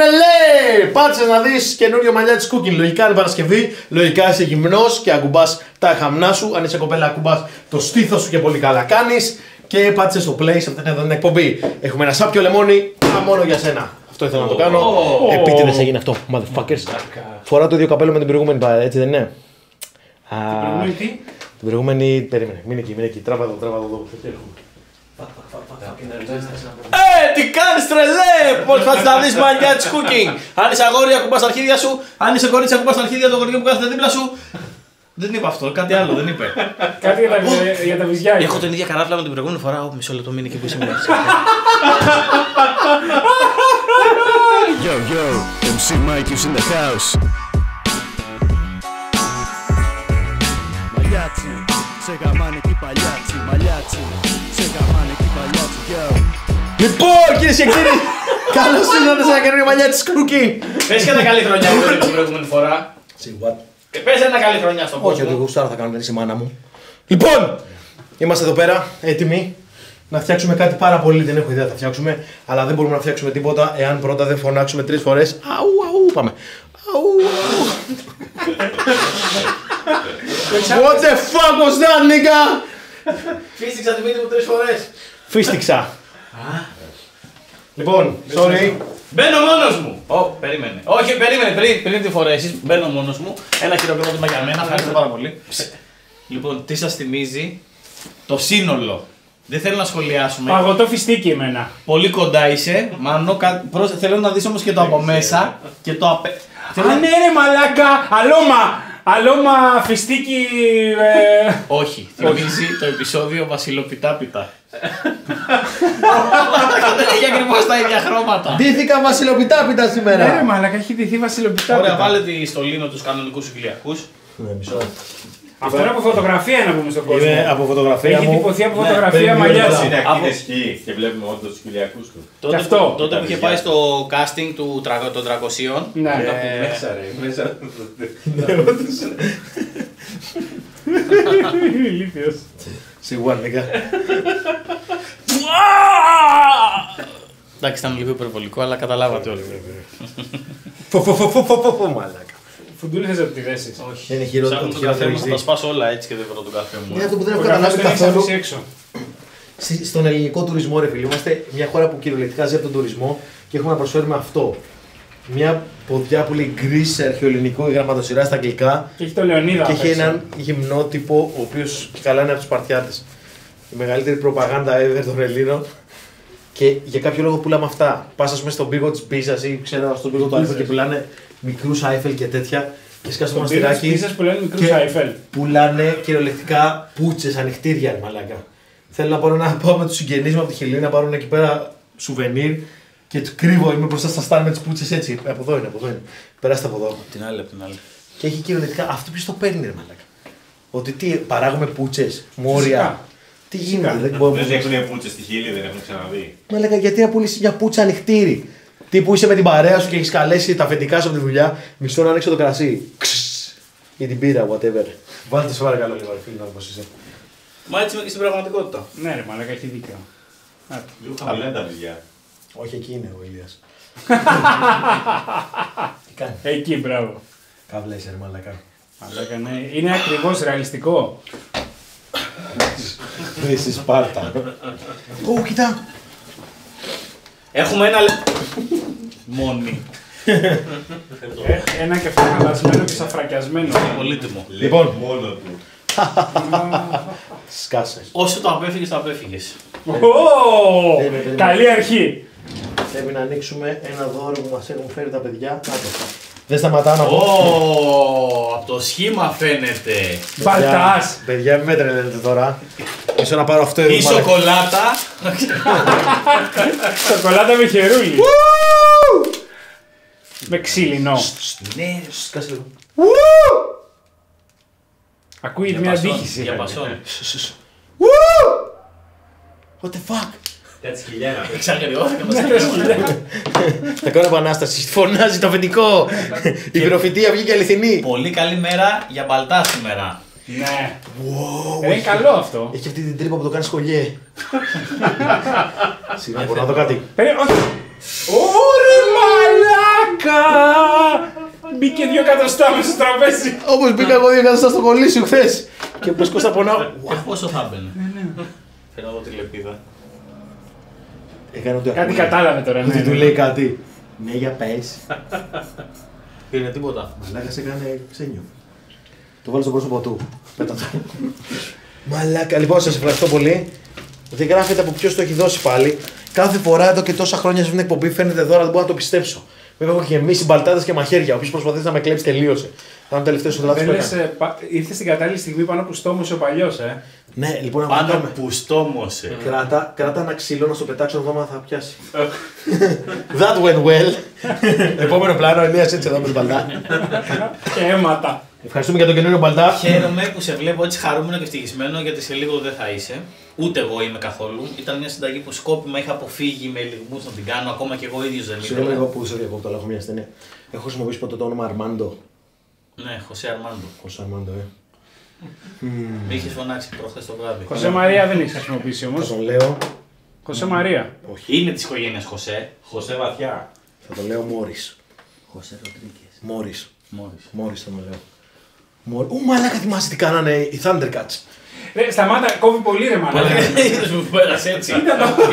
τρελέ! Πάτσε να δεις καινούριο μαλλιά της Cooking. Λογικά είναι Παρασκευή, λογικά είσαι γυμνός και ακουμπάς τα χαμνά σου. Αν είσαι κοπέλα, ακουμπάς το στήθος σου και πολύ καλά κάνεις. Και πάτσε στο play σε αυτήν εδώ την εκπομπή. Έχουμε ένα σάπιο λεμόνι μόνο για σένα. Αυτό ήθελα να το κάνω. Επίτηδες έγινε αυτό, motherfuckers. Φορά το ίδιο καπέλο με την προηγούμενη παρέα, έτσι δεν είναι; Α, Προηγούμενη τι; Την προηγούμενη. Περίμενε, μην εκεί, μην εκεί. Τράβα εδώ, τράβα εδώ. Ε, τι κάνεις τρελέ! Πώς θα να δεις μαλλιά της cooking! Αν είσαι αγόρι, ακουμπάς τα αρχίδια σου. Αν είσαι κορίτσι, ακουμπάς τα αρχίδια του κοριού που κάθεται δίπλα σου. Δεν είπα αυτό, κάτι άλλο δεν είπε. Κάτι για τα, για τα βυζιά. Έχω την ίδια καράφλα με την προηγούμενη φορά. Ω, μισό λεπτό, μείνει εκεί που είσαι μέσα. Yo, yo, MC Mike is in the house. Μαλιάτσι, σε γαμάνε εκεί παλιάτσι, μαλιάτσι, σε γαμάνε εκεί παλιάτσι, yo. Λοιπόν, κυρίες και κύριοι, καλώς ήρθατε σε ένα καινούριο μαλλιά της cooking. Πες και ένα καλή χρονιά που είπε την προηγούμενη φορά. Σίγουρα. Ε, Πες ένα καλή χρονιά στον Όχι, ότι κόσμο. γουστάρα θα κάνω, δεν είσαι η μάνα μου. Λοιπόν, είμαστε εδώ πέρα, έτοιμοι να φτιάξουμε κάτι πάρα πολύ. Δεν έχω ιδέα τι θα φτιάξουμε, αλλά δεν μπορούμε να φτιάξουμε τίποτα εάν πρώτα δεν φωνάξουμε τρεις φορές. Αου, αου, πάμε. Αου, αου. What the fuck was that, nigga? Φύστηξα τη μύτη μου τρεις φορές. Φίστηξα. Λοιπόν, sorry. Μπαίνω μόνος μου. Ω, περίμενε. Όχι, περίμενε, πριν, πριν τη φορέσεις, μπαίνω μόνος μου. Ένα χειροκρότημα για μένα, ευχαριστώ πάρα πολύ. Λοιπόν, τι σας θυμίζει το σύνολο; Δεν θέλω να σχολιάσουμε. Παγωτό φιστίκι εμένα. Πολύ κοντά είσαι. Μάνο, κα... πρόσ- θέλω να δεις όμως και το από μέσα και το απέ... Θέλω Α, να- ναι, ρε μαλάκα! Αλώμα! Αλώμα φιστίκι. Ε... Όχι, θυμίζει το επεισόδιο Βασιλοπιτάπιτα. Έχει ακριβώς τα ίδια χρώματα. Ντύθηκα βασιλοπιτάπιτα Ναι, ρε σήμερα. μαλάκα, έχει ντυθεί βασιλοπιτάπιτα. Ωραία, βάλε τη στολή με τους κανονικούς οικιλιακούς. Ναι, μισό. Αυτό είναι από φωτογραφία να πούμε στον κόσμο. Είμαι από φωτογραφία Έχει μου. τυπωθεί από Ναι, φωτογραφία παίρνει μαλλιάς όλα. του. Είναι Από- ακίνες χι και βλέπουμε όντω τους Κυριακού του. Τότε, αυτό. που- τότε Τα που είχε βυζιά. πάει στο casting του, τρα- των 300. Ναι. ε, Μέσα ρε, μέσα. Ηλίθιος. Σίγουρα, nigga. Εντάξει, ήταν λίγο υπερβολικό, αλλά καταλάβατε όλοι. Φω, φω, φω, φω, φω, φω, φω, μαλάκα. Φουντούλης θες να τη δέσεις. Όχι. Είναι χειρότερο- Ψάχνω τον χειρότερο καφέ μου, θα έχει τα δει. σπάσω όλα έτσι και δεν βρω τον καφέ μου. Είναι αυτό που δεν Το έχω καφέ καταλάβει τον έχεις καθόλου. αφήσει έξω. Στη- Στον ελληνικό τουρισμό, ρε φίλοι, είμαστε μια χώρα που κυριολεκτικά ζει από τον τουρισμό και έχουμε να προσφέρουμε αυτό. Μια ποδιά που λέει Greece σε αρχαιοελληνική γραμματοσειρά στα αγγλικά Και έχει το Λεωνίδα. και απ' έχει έξω. έναν γυμνό τύπο ο οποίος και καλά είναι από τους Σπαρτιάτες. Η μεγαλύτερη προπαγάνδα ever των Ελλήνων. Και για κάποιο λόγο πουλάμε αυτά. Πας, ας πούμε, στον πύργο της Πίζας ή ξέρω στον πύργο του Άιφελ και πουλάνε μικρούς Άιφελ και τέτοια. Και σκάς στο Τον πήρε τις μοναστηράκι. πίτσες που λένε μικρούς και Άιφελ. Πουλάνε κυριολεκτικά πούτσες, ανοιχτήρια, ρε μαλάκα. Θέλω να πάρω να πάω με τους συγγενείς μου από τη Χελή να πάρουν εκεί πέρα σουβενίρ και του κρύβω. Είμαι μπροστά στα στάν με τις πούτσες έτσι. Από εδώ είναι, από εδώ είναι. Περάστε από εδώ. Την άλλη, από την άλλη. Και έχει κυριολεκτικά αυτό ποιος το παίρνει, ρε μαλάκα. Ότι τι, παράγουμε πούτσες, μόρια. Φυσικά. Τι γίνεται, δεν μπορούμε. Δεν έχουν πούτσες στη χείλη, δεν έχουν ξαναδεί. Μαλάκα, γιατί να πουλήσει μια πούτσα ανοιχτήρι. Τι που είσαι με την παρέα σου και έχεις καλέσει τα αφεντικά σου από τη δουλειά, μισό να ανοίξω το κρασί. Ξσσ. Ή την πύρα, whatever. Βάλτε σε παρακαλώ λίγο, ρε φίλε, να δω πώς είσαι. Μα έτσι είμαι και στην πραγματικότητα. Ναι ρε μαλάκα, έχει δίκιο. Λίγο χαμηλά είναι τα βυζιά. Όχι, εκεί είναι ο Ηλίας. Τι κάνει. Εκεί, μπράβο. Καβλές, ρε μαλακά. Μαλάκα, ναι. Είναι ακριβώς ρεαλιστικό. This is Sparta. Ω, κοίτα. Έχουμε ένα λε... Μόνοι. Ε, Ένα κεφτό χαλασμένο και σαφρακιασμένο. Πολύτιμο. Λοιπόν. Μόνο του. Σκάσε. Όσο το απέφυγες, το απέφυγες. Ω, Περίμενε, περίμενε. Καλή αρχή. Πρέπει να ανοίξουμε ένα δώρο που μας έχουν φέρει τα παιδιά. Να το. Δεν σταματάω να πω. Ω, από το σχήμα φαίνεται. Μπαλτάς. Παιδιά, μην με τρελαίνετε τώρα. Μισό να πάρω αυτό εδώ. Η μαλάκα. σοκολάτα. Σοκολάτα με χερούλι. Με ξύλινο. Ναι, Σκάσε λίγο. Ακούγεται μια αντίχηση. Για πασόν. What the fuck; Κάτι σκυλιά να πέσει. Εξαγριώθηκα μας Θα κάνω επανάσταση. Φωνάζει το αφεντικό. Η προφητεία βγήκε αληθινή. Πολύ καλή μέρα για μπαλτά σήμερα. Ναι. Ε, Είναι καλό αυτό. Έχει αυτή την τρύπα που το κάνει σχολιέ. Συγγνώμη, μπορώ να δω κάτι. Περί- όχι. Ωρε μαλάκα! Μαλάκα! Μπήκε δύο εκατοστά μέσα στο τραπέζι. Όπως μπήκα εγώ δύο καταστά στο κολλήσιο χθες. Και πε Κώστα πονάω. Ε, πόσο θα μπαινε. Θέλω να δω τη λεπίδα. Έκανε ότι Κάτι ακούει. κατάλαβε τώρα. Ότι ναι, του ναι. λέει κάτι. Ναι, για πες. Είναι τίποτα. Μαλάκα σε έκανε ξένιο. Το βάλω στο πρόσωπο του. Πέτα το. Μαλάκα, λοιπόν, σας ευχαριστώ πολύ. Δεν γράφετε από ποιος το έχει δώσει πάλι. Κάθε φορά εδώ και τόσα χρόνια σε αυτήν την εκπομπή φαίνεται δώρα, δεν μπορώ να το πιστέψω. Βέβαια, έχω γεμίσει μπαλτάδες και μαχαίρια. Όποιος προσπαθήσει να με κλέψει, τελείωσε. Θα είναι ο τελευταίος ο λάθο που Βέλες, έκανε. ε, πα- ήρθες στην κατάλληλη στιγμή πάνω που στόμωσε ο παλιός, ε. Ναι, λοιπόν, να Πάνω πάμε. που στόμωσε. Κράτα, κράτα ένα ξύλο να στο πετάξω να δω αν θα πιάσει. That went well. Επόμενο πλάνο, Ελίας έτσι εδώ με την μπαλτά. Και αίματα. Ευχαριστούμε για τον καινούριο μπαλτά. Χαίρομαι που σε βλέπω έτσι χαρούμενο και ευτυχισμένο γιατί σε λίγο δεν θα είσαι. Ούτε εγώ είμαι καθόλου. Ήταν μια συνταγή που σκόπιμα είχα αποφύγει με λιγμούς να την κάνω, ακόμα και εγώ ίδιος δεν Συγγνώμη εγώ ήθελα. που σε διακόπτω, αλλά έχω μια ασθένεια. Έχω χρησιμοποιήσει ποτέ το όνομα Αρμάντο. Ναι, Χωσέ Αρμάντο. Όσο Αρμάντο, ε. Με είχες φωνάξει προχθές το βράδυ. Χωσέ Μαρία δεν έχει χρησιμοποιήσει όμως. Θα τον λέω. Χωσέ Μαρία. Είναι της οικογένειας Χωσέ. Χωσέ βαθιά. Θα τον λέω Μόρις. Χωσέ Ροντρίγκες. Μόρις. Μόλι. Μόρις θα τον λέω. Μόρι. Ου, μαλάκα θυμάσαι τι κάνανε οι Thundercats. Ρε, σταμάτα, κόβει πολύ ρε μαλάκα. Είδες που πέρασε έτσι.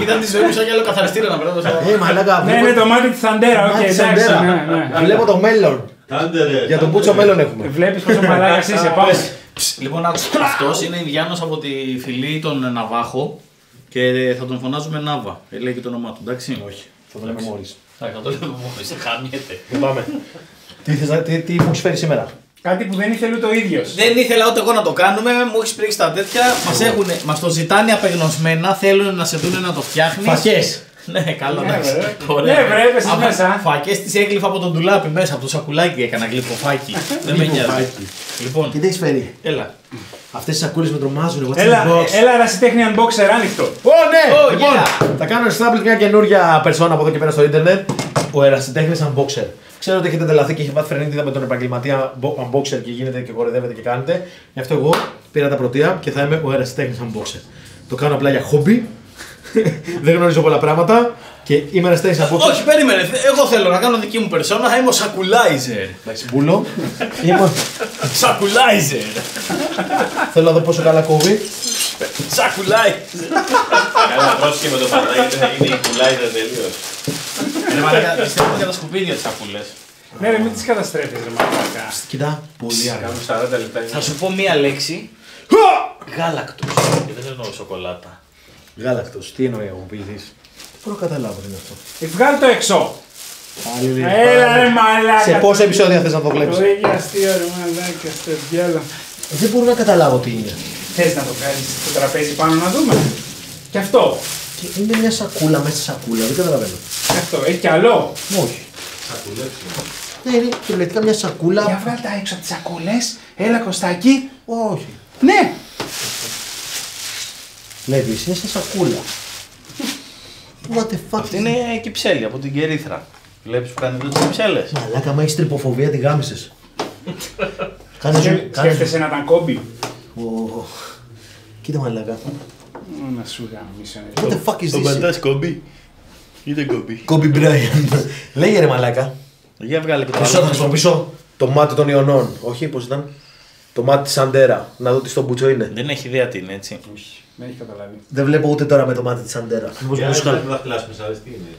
Ήταν τη ζωή μου σαν κι άλλο καθαριστήρα να περνάω στο. Ε, μαλάκα. Ναι, βλέπω- ναι, το μάτι της Θαντέρα, οκ, Μάτι της εντάξει. Σαντέρα. ναι, ναι. Βλέπω το μέλλον. Τάντερε. Για τον Πούτσο μέλλον έχουμε. Βλέπεις πόσο μαλάκας είσαι, πάμε. Λοιπόν, άκουσα. Αυτός είναι Ινδιάνο από τη φυλή των Ναβάχο και θα τον φωνάζουμε Νάβα. Ε, Λέει και το όνομά του, εντάξει; Όχι. Θα τον λέμε Μόρις. Θα το λέμε μόλι, χάνιεται. Πάμε. Τι, θες, να- τι, τι μου έχει φέρεις σήμερα; Κάτι που δεν ήθελε ούτε ο ίδιος. Δεν ήθελα ούτε εγώ να το κάνουμε, μου έχεις πρίξει τα τέτοια. Μας έχουν, μας το ζητάνε απεγνωσμένα, θέλουν να σε δουν να το φτιάχνεις. Φακές. Ναι, καλό Ναι, εντάξει. βρε. Ναι, βρε, έπεσες μέσα. Φακές τις έγλυφα από τον ντουλάπι μέσα, από το σακουλάκι έκανα γλυκοφάκι. Δεν με νοιάζει. Γλυκοφάκι. Λοιπόν, Και τι έχεις φέρει; έλα. Αυτές τις σακούλες με τρομάζουν. Εγώ Έλα, box. έλα ρασιτέχνη unboxer άνοιχτο. Ω, ναι! Oh, λοιπόν, yeah. θα κάνω establish μια καινούρια περσόνα από εδώ και πέρα στο ίντερνετ. Ο ερασιτέχνη unboxer. Ξέρω ότι έχετε τρελαθεί και έχετε πάθει φρενίτιδα με τον επαγγελματία bo- unboxer και γίνεται και κοροϊδεύετε και κάνετε. Γι' αυτό εγώ πήρα τα πρωτεία και θα είμαι ο ερασιτέχνη unboxer. Το κάνω απλά για χόμπι. Δεν γνωρίζω πολλά πράγματα και είμαι ερασιτέχνη unboxer. Όχι, περίμενε. Εγώ θέλω να κάνω δική μου περσόνα, θα είμαι ο Σακουλάιζερ. Εντάξει, μπούλο. Είμαι- Σακουλάιζερ. Θέλω να δω πόσο καλά κόβει. Σακουλάιζερ. Καλά, πρόσχε με το πατάκι γιατί θα γίνει η κουλάιδα τελείως. Ρε μαλάκα, πιστεύω για τα σκουπίδια τις σακούλε. Ναι, ρε, μην τις καταστρέφεις, ρε μαλάκα. Κοιτά, πολύ αργά. Κάνουμε 40 λεπτά. Θα σου πω μία λέξη. Γάλακτος. Και δεν εννοώ σοκολάτα. Γάλακτο, τι εννοεί ο ποιητή. Δεν μπορώ να καταλάβω τι είναι αυτό. Ε, Βγάλ το έξω. Πάλι λέει, Έλα πάλι. ρε μαλάκα. Σε πόσα επεισόδια θες να το βλέπεις; Το ίδιο αστείο ρε μαλάκα, στο διάλο. Δεν μπορώ να καταλάβω τι είναι. Θες να το βγάλεις στο τραπέζι πάνω να δούμε; Και αυτό. Και είναι μια σακούλα μέσα στη σακούλα, δεν καταλαβαίνω. Και αυτό. Έχει κι άλλο; Όχι. Ναι, είναι κυριολεκτικά μια σακούλα. Για βγάλ τα έξω από τις σακούλες. Έλα Κωστάκη. Όχι. Ναι. Βλέπει, είναι σε σακούλα. What the fuck. Αυτή είναι κυψέλη από την κερίθρα. Βλέπεις που κάνεις εδώ τις κυψέλες; Μαλάκα, μα έχεις τρυποφοβία, τη γάμισες. Κάνε Σκέφ- ζου- κάνε Σκέφτεσαι να ήταν κόμπι. Ω, Κοίτα μαλάκα. Να σου γάμισω. What the fuck is this? κομπί. Είτε κομπί. Kobe Bryant. Λέγε ρε μαλάκα. Για βγάλε και το Μισό θα άλλο. χρησιμοποιήσω το μάτι των Ιωνών. Όχι, πώς ήταν; Το μάτι της Σαντέρα. Να δω τι στο μπουτσό είναι. Δεν έχει ιδέα τι είναι έτσι. Δεν έχει καταλάβει. Δεν βλέπω ούτε τώρα με το μάτι της Σαντέρα. Μήπως Για μου σου να κάνω- το δαχτυλάσουμε, σας αρέσει τι είναι.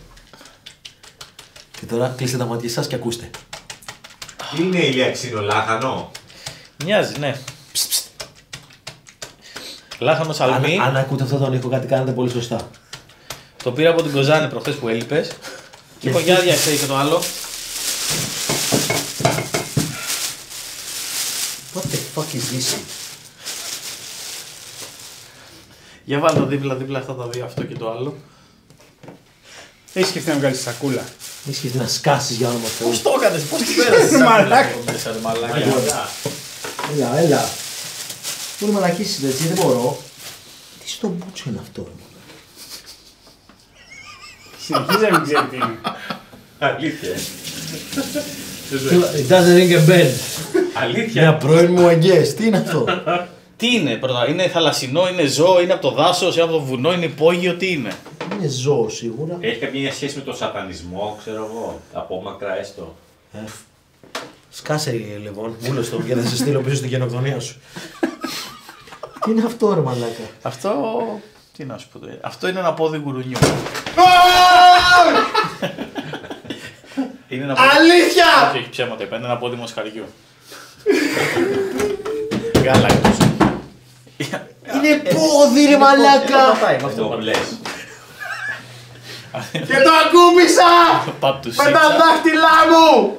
Και τώρα κλείστε τα μάτια σας και ακούστε. Τι είναι ηλιακσίνο, λάχανο; Μοιάζει, ναι. Ψ, ψ. Λάχανος σαλμί. Αν, αν ακούτε αυτό τον ήχο, κάτι κάνετε πολύ σωστά. Το πήρα από την Κοζάνη προχθές που έλειπες. Και είπα για διάξε και το άλλο. What the fuck is this? Για βάλω δίπλα-δίπλα αυτά τα δύο, αυτό και το άλλο. Έχεις σκεφτεί να βγάλεις σακούλα. Μη σκεφτεί να σκάσεις για όνομα Θεού. Πώς το έκανες, πώς την πέρασες. Μαλάκας. Μέσα, ρε μαλάκα. Έλα, έλα. Μπορεί να μαλακίσει έτσι, δεν μπορώ. Τι στο μπούτσο είναι αυτό. ρε. Συνεχίζει να μην ξέρει τι είναι. Αλήθεια. It doesn't ring a bell. Αλήθεια. Μια πρώην μου αγγές. Τι είναι αυτό; Τι είναι πρώτα, είναι θαλασσινό, είναι ζώο, είναι από το δάσος, είναι από το βουνό, είναι υπόγειο, τι είναι; είναι ζώο σίγουρα. Έχει κάποια σχέση με τον σατανισμό, ξέρω εγώ. Από μακρά έστω. Σκάσε λοιπόν, μούλο το για να σε στείλω πίσω στην γενοκτονία σου. Τι είναι αυτό ρε μαλάκα; Αυτό. Τι να σου πω τώρα. Αυτό είναι ένα πόδι γουρουνιού. είναι ένα πόδι. Αλήθεια! Όχι, όχι ψέματα, είπα. Είναι ένα πόδι μοσχαριού. Γάλακτος. Είναι πόδι ρε μαλάκα! Πατάει με Αυτό αυτό. που λες. Και το ακούμπησα! Πατ του Με τα σίτσα. δάχτυλά μου!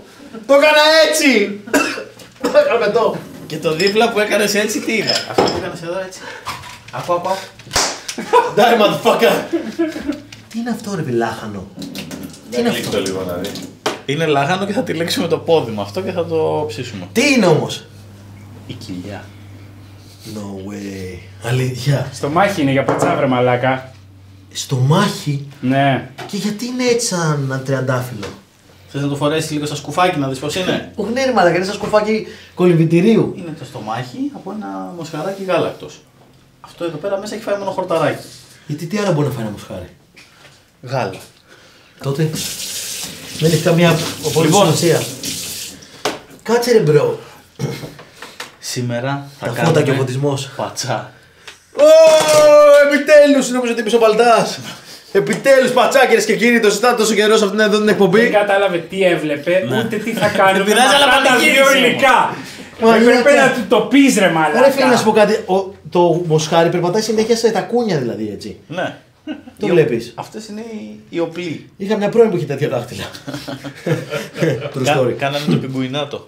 Το έκανα έτσι! Το έκανα το. Και το δίπλα που έκανε έτσι τι είναι. Αυτό που έκανε εδώ έτσι. Ακού, ακού. ακού. Die motherfucker! Τι είναι αυτό ρε πιλάχανο. Τι είναι Κλείστο αυτό. λίγο να δει. Είναι λαγάνο και θα τυλίξουμε το πόδι με αυτό και θα το ψήσουμε. Τι είναι όμως. Η κοιλιά. No way. Αλήθεια. Στο μάχη είναι για πατσάβρε μαλάκα. Στο μάχη; Ναι. Και γιατί είναι έτσι σαν ένα τριαντάφυλλο; Θες να το φορέσεις λίγο στα σκουφάκι να δεις πώς είναι; Όχι ναι ρε μαλάκα, είναι σαν σκουφάκι κολυμβητηρίου. Είναι το στομάχι από ένα μοσχαράκι γάλακτος. Αυτό εδώ πέρα μέσα έχει φάει μόνο χορταράκι. Γιατί τι άλλο μπορεί να φάει ένα μοσχάρι; Γάλα. Τότε δεν έχει καμία απολύτως Λοιπόν. σημασία. Κάτσε ρε bro. Σήμερα θα Τα κάνουμε φώτα και ο φωτισμός. πατσά. Ω, επιτέλους, νόμιζα ότι είπες ο Παλτάς. Επιτέλους πατσάκερες και κύριοι, το ζητάτε τόσο καιρός σε αυτήν εδώ την Δεν εκπομπή. κατάλαβε τι έβλεπε, ούτε τι θα κάνουμε. Δεν πειράζει, με αλλά αυτά τα πανηγύρισε δύο όμως. υλικά. Μαλάκα. Έπρεπε να του το πεις ρε μαλάκα. Ρε φίλε, να σου πω κάτι. Ο, το μοσχάρι περπατάει συνέχεια σε τακούνια δηλαδή έτσι. Ναι. Το Οι- βλέπεις. Αυτές είναι οι- οι οπλοί. Είχα μια πρώην που είχε τέτοια δάχτυλα. True Κα- story. Κάνανε το πιγκουινάτο.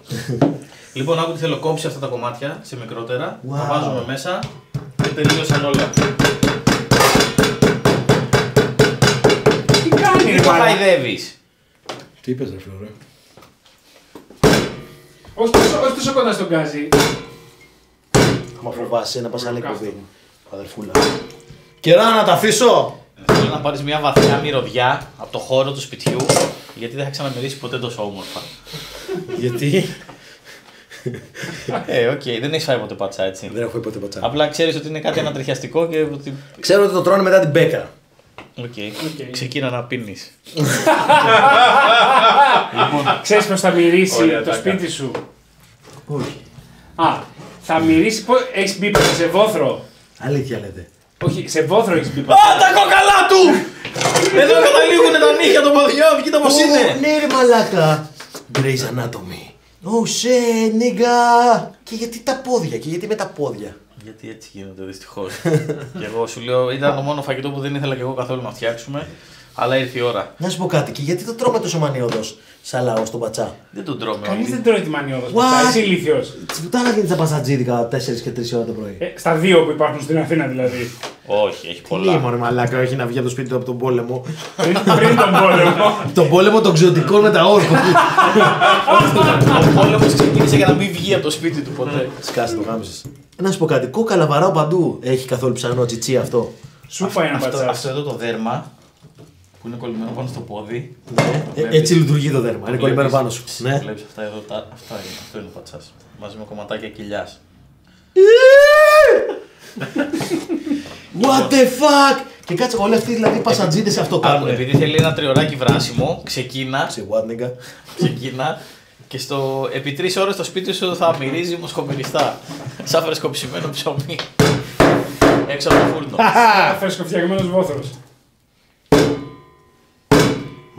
λοιπόν, άκου τι θέλω κόψει αυτά τα κομμάτια σε μικρότερα. Wow. Τα βάζουμε μέσα και τελείωσαν όλα. Τι κάνεις Τι ρε το μαλάκα. χαϊδεύεις; Τι είπες ρε φίλε. Όχι τόσο- όχι τόσο κοντά στον γκάζι. Μα φοβάσαι να πας άλλη εκπομπή. Κάθομαι. Αδερφούλα. Κερά να τα αφήσω. Θέλω να πάρεις μια βαθιά μυρωδιά από το χώρο του σπιτιού γιατί δεν θα ξαναμυρίσει ποτέ τόσο όμορφα. Γιατί; Ε, οκ, δεν έχεις φάει ποτέ πατσά έτσι. δεν έχω ποτέ πατσά. Απλά ξέρεις ότι είναι κάτι ανατριχιαστικό και ότι. Ξέρω ότι το τρώνε μετά την μπέκα. OK, OK. ξεκίνα να πίνεις. Ξέρεις πως θα μυρίσει Ωραία, το τάκα. σπίτι σου; Όχι. Α, θα μυρίσει. Πώς... Έχεις μπει ποτέ σε βόθρο; Αλήθεια λέτε. Όχι, σε βόθρο έχεις μπει Α, ποτέ. τα κόκαλά του! Εδώ καταλήγουν τα νύχια των ποδιών, κοίτα πώς Ω, είναι. Ναι ρε μαλάκα. Grey's Anatomy. Oh shit, nigga. Και γιατί τα πόδια, και γιατί με τα πόδια; Γιατί έτσι γίνεται δυστυχώς. και εγώ σου λέω, ήταν το μόνο φαγητό που δεν ήθελα και εγώ καθόλου να φτιάξουμε. Αλλά ήρθε η ώρα. Να σου πω κάτι, και γιατί το τρώμε τόσο μανιώδος σαν λαός στον πατσά; Δεν τον τρώμε Κανείς όλοι. δεν τρώει τη μανιώδος. What? πατσά, Είσαι ηλίθιος. Τι πουτάνα γίνεται στα πατσατζίδικα 4 και 3 ώρα το πρωί; Ε, στα δύο που υπάρχουν στην Αθήνα δηλαδή. Όχι, έχει Τι πολλά. μωρέ μαλάκα, όχι να βγει από το σπίτι του από τον πόλεμο. πριν, πριν τον πόλεμο. τον πόλεμο των ξωτικών με τα όρκο. Ο πόλεμος ξεκίνησε για να μην βγει από το σπίτι του ποτέ. Σκάσε το γάμισες. Να σου πω κάτι, κόκαλα βαράω παντού. Έχει καθόλου ψανό τσιτσί αυτό; Σου πάει ένα αυτό, πατσάς. αυτό εδώ το δέρμα που είναι κολλημένο πάνω στο πόδι. Ε, έτσι λειτουργεί το δέρμα. Είναι κολλημένο πάνω σου. Ναι. Βλέπεις αυτά εδώ, τα, αυτά είναι, αυτό είναι ο πατσάς. Μαζί με κομματάκια κοιλιάς. What the fuck! Και κάτσε όλοι αυτοί δηλαδή οι πασατζίδες αυτό κάνουν. Επειδή θέλει ένα τριωράκι βράσιμο, ξεκίνα, Σε what nigga; ξεκίνα και στο, επί τρεις ώρες το σπίτι σου θα μυρίζει μοσχομυριστά. Σαν φρεσκοψημένο ψωμί. Έξω από το φούρνο. Φρεσκοφτιαγμένος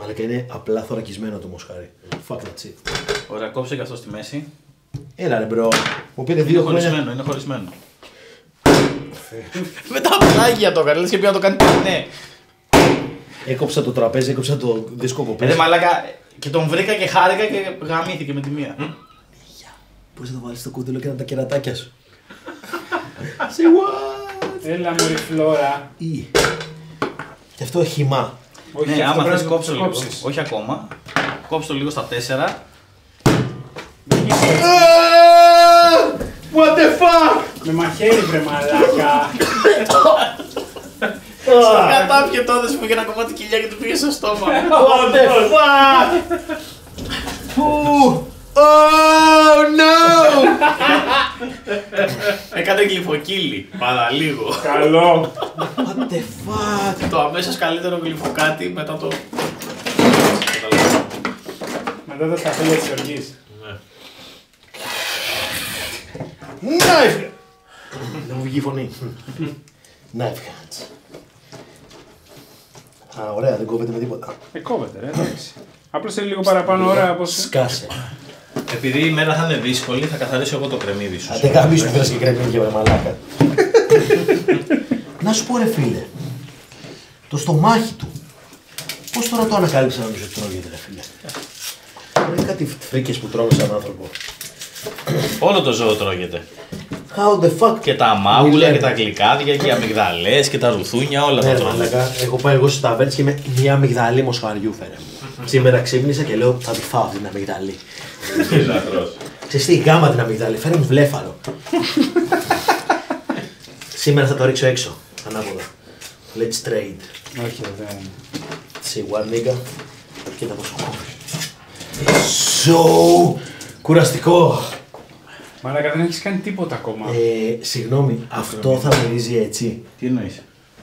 βόθρος. Μαλάκα είναι απλά θωρακισμένο το μοσχάρι. Fuck that's it. Ωραία, κόψε και αυτό στη μέση. Έλα ρε bro. Μου πήρε Είναι δύο χρόνια. χωρισμένο, είναι χωρισμένο. Με τα πλάγια το έκανε, λες και πήγα να το κάνει ναι. Έκοψα το τραπέζι, έκοψα το δίσκο Ε, κοπές. ρε μαλάκα, και τον βρήκα και χάρηκα και γαμήθηκε με τη μία. Πώς θα το βάλεις στο κούτελο και να τα κερατάκια σου. Έλα μωρή φλόρα. Ή. Και αυτό χυμά. Όχι, Ναι, αυτό άμα πρέπει θες να κόψω το λίγο. κόψεις. Όχι ακόμα. Κόψω το λίγο στα τέσσερα. What the fuck! Με μαχαίρι βρε μαλάκα. Κατάπιε τότε σου πήγε ένα κομμάτι κοιλιά και του πήγε στο στόμα. What the fuck! Που! Oh no! Έκανε γλυφοκύλι. Παραλίγο. Καλό. What the fuck? το αμέσως καλύτερο γλυφοκάτι μετά το. Μετά τα σταφύλια της οργής. Knife! Να μου βγει η φωνή. Knife hands. Α, ωραία, δεν κόβεται με τίποτα. Ε, κόβεται, ρε, εντάξει. Απλώς θέλει λίγο παραπάνω ώρα από σε- Σκάσε. Επειδή η μέρα θα είναι δύσκολη, θα καθαρίσω εγώ το κρεμμύδι σου. Αντε γαμίσου πέρας και κρεμμύδια βρε μαλάκα. Να σου πω ρε φίλε, το στομάχι του, πώς τώρα το ανακάλυψα να νομίζω ότι τρώγεται ρε φίλε. Είναι κάτι φρίκες που τρώμε σαν άνθρωπο. Όλο το ζώο τρώγεται. How the fuck. Και τα μάγουλα Μιλάμε. και τα γλυκάδια και οι αμυγδαλές και τα ρουθούνια, όλα Ναι, τα ρε τρώγεται. μαλάκα, έχω πάει εγώ στο ταβέρνι και με μια αμυγδαλή μοσχαριού φέρε μου. Σήμερα ξύπνησα και λέω θα τη φάω αυτή την αμυγδαλή. Λατρός. Ξέρεις τι, γάμα την αμυγδαλή, φέρε μου βλέφαρο. Σήμερα θα το ρίξω έξω, ανάποδα. Let's trade. Όχι, ρε, δεν. See one nigga. Κοίτα πόσο κόβει. So κουραστικό. Μαλάκα, δεν έχεις κάνει τίποτα ακόμα. Ε, συγγνώμη, αυτό θα μυρίζει έτσι. Τι εννοείς;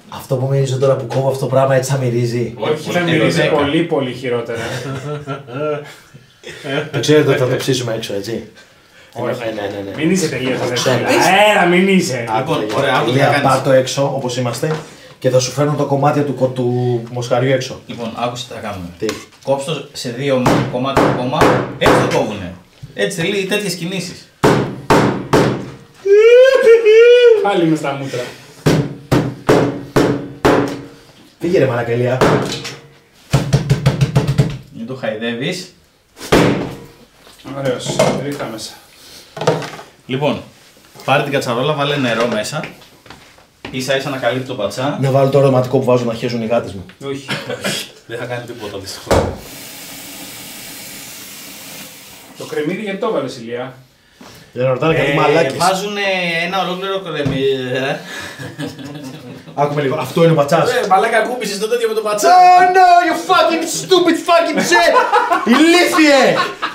Αυτό που μυρίζω τώρα που κόβω αυτό το πράγμα έτσι θα μυρίζει. Όχι, θα μυρίζει πολύ, πολύ χειρότερα. Το ξέρετε ότι θα το ψήσουμε έξω, έτσι. Όχι, ναι, ναι, ναι. Μην είσαι τελείως ξέρω. αδερφή. Έλα, μην είσαι. Λοιπόν, ωραία, άκου τι Ηλία, θα κάνεις. πάρ' το έξω όπως είμαστε και θα σου φέρνω το κομμάτι του, κο- του μοσχαριού έξω. Λοιπόν, άκουσε τι θα κάνουμε. Τι; Κόψτε το σε δύο κομμάτια ακόμα, έτσι το κόβουνε. Έτσι θέλει τέτοιες κινήσεις. Πάλι με στα μούτρα. Φύγε ρε μαλάκα Ηλία. Μην το χαϊδεύεις. Ωραίος, ρίχτα μέσα. Λοιπόν, πάρε την κατσαρόλα, βάλε νερό μέσα. σα ίσα να καλύπτει το πατσά. Να βάλω το αρωματικό που βάζω να χέζουν οι γάτες μου. Όχι. Δεν θα κάνει τίποτα δυστυχώς. Το κρεμμύδι γιατί το έβαλες, Ηλία; Δεν ρωτάνε κάτι Ε, μαλάκες. Βάζουν ένα ολόκληρο κρεμμύδι. ε. Άκουμε λίγο. Αυτό είναι ο πατσάς. Ε, Μαλάκα κούμπησε το τέτοιο με το πατσά. Oh no, you fucking stupid fucking shit! Ηλίθιε!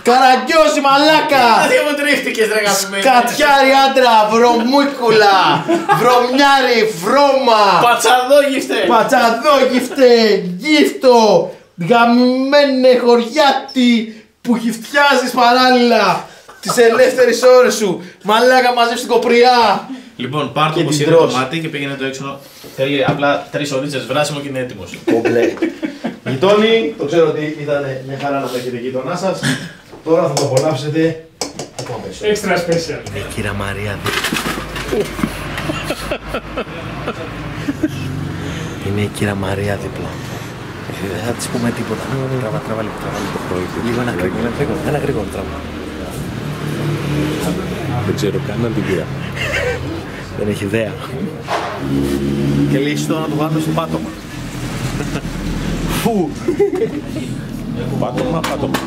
Καραγκιόζη μαλάκα! Τι μου τρίφτηκες ρε αγαπημένη. Κατιάρι άντρα, βρωμούικουλα, βρωμιάρι, βρώμα, Πατσαδόγιστε. πατσαδόγυφτε, γύφτο, γαμμένε χωριάτι που γυφτιάζεις παράλληλα τις ελεύθερες ώρες σου. Μαλάκα μαζεύεις την κοπριά. Λοιπόν, πάρ το Και όπως την είναι το τρως. μάτι και πήγαινε το έξω. Θέλει απλά τρεις ωρίτσες βράσιμο και είναι έτοιμος. Κομπλέ. Γειτόνι, το ξέρω ότι ήταν μια χαρά να έχετε γείτονά σας. Τώρα θα το απολαύσετε. ακόμα περισσότερο. Extra special. Κύρα Μαρία. Είναι η κύρα Μαρία δίπλα. Ε, Δεν θα της πούμε τίποτα. Τραβά, τραβά λίγο, τραβά λίγο το πρωί. Λίγο ένα γρήγορο, ένα γρήγορο, ένα γρήγορο τραβά. Δεν ξέρω καν αν την πήρα. Δεν έχει ιδέα. Και λύσει το να το βάλουμε στο πάτωμα. Φου! Πάτωμα, πάτωμα.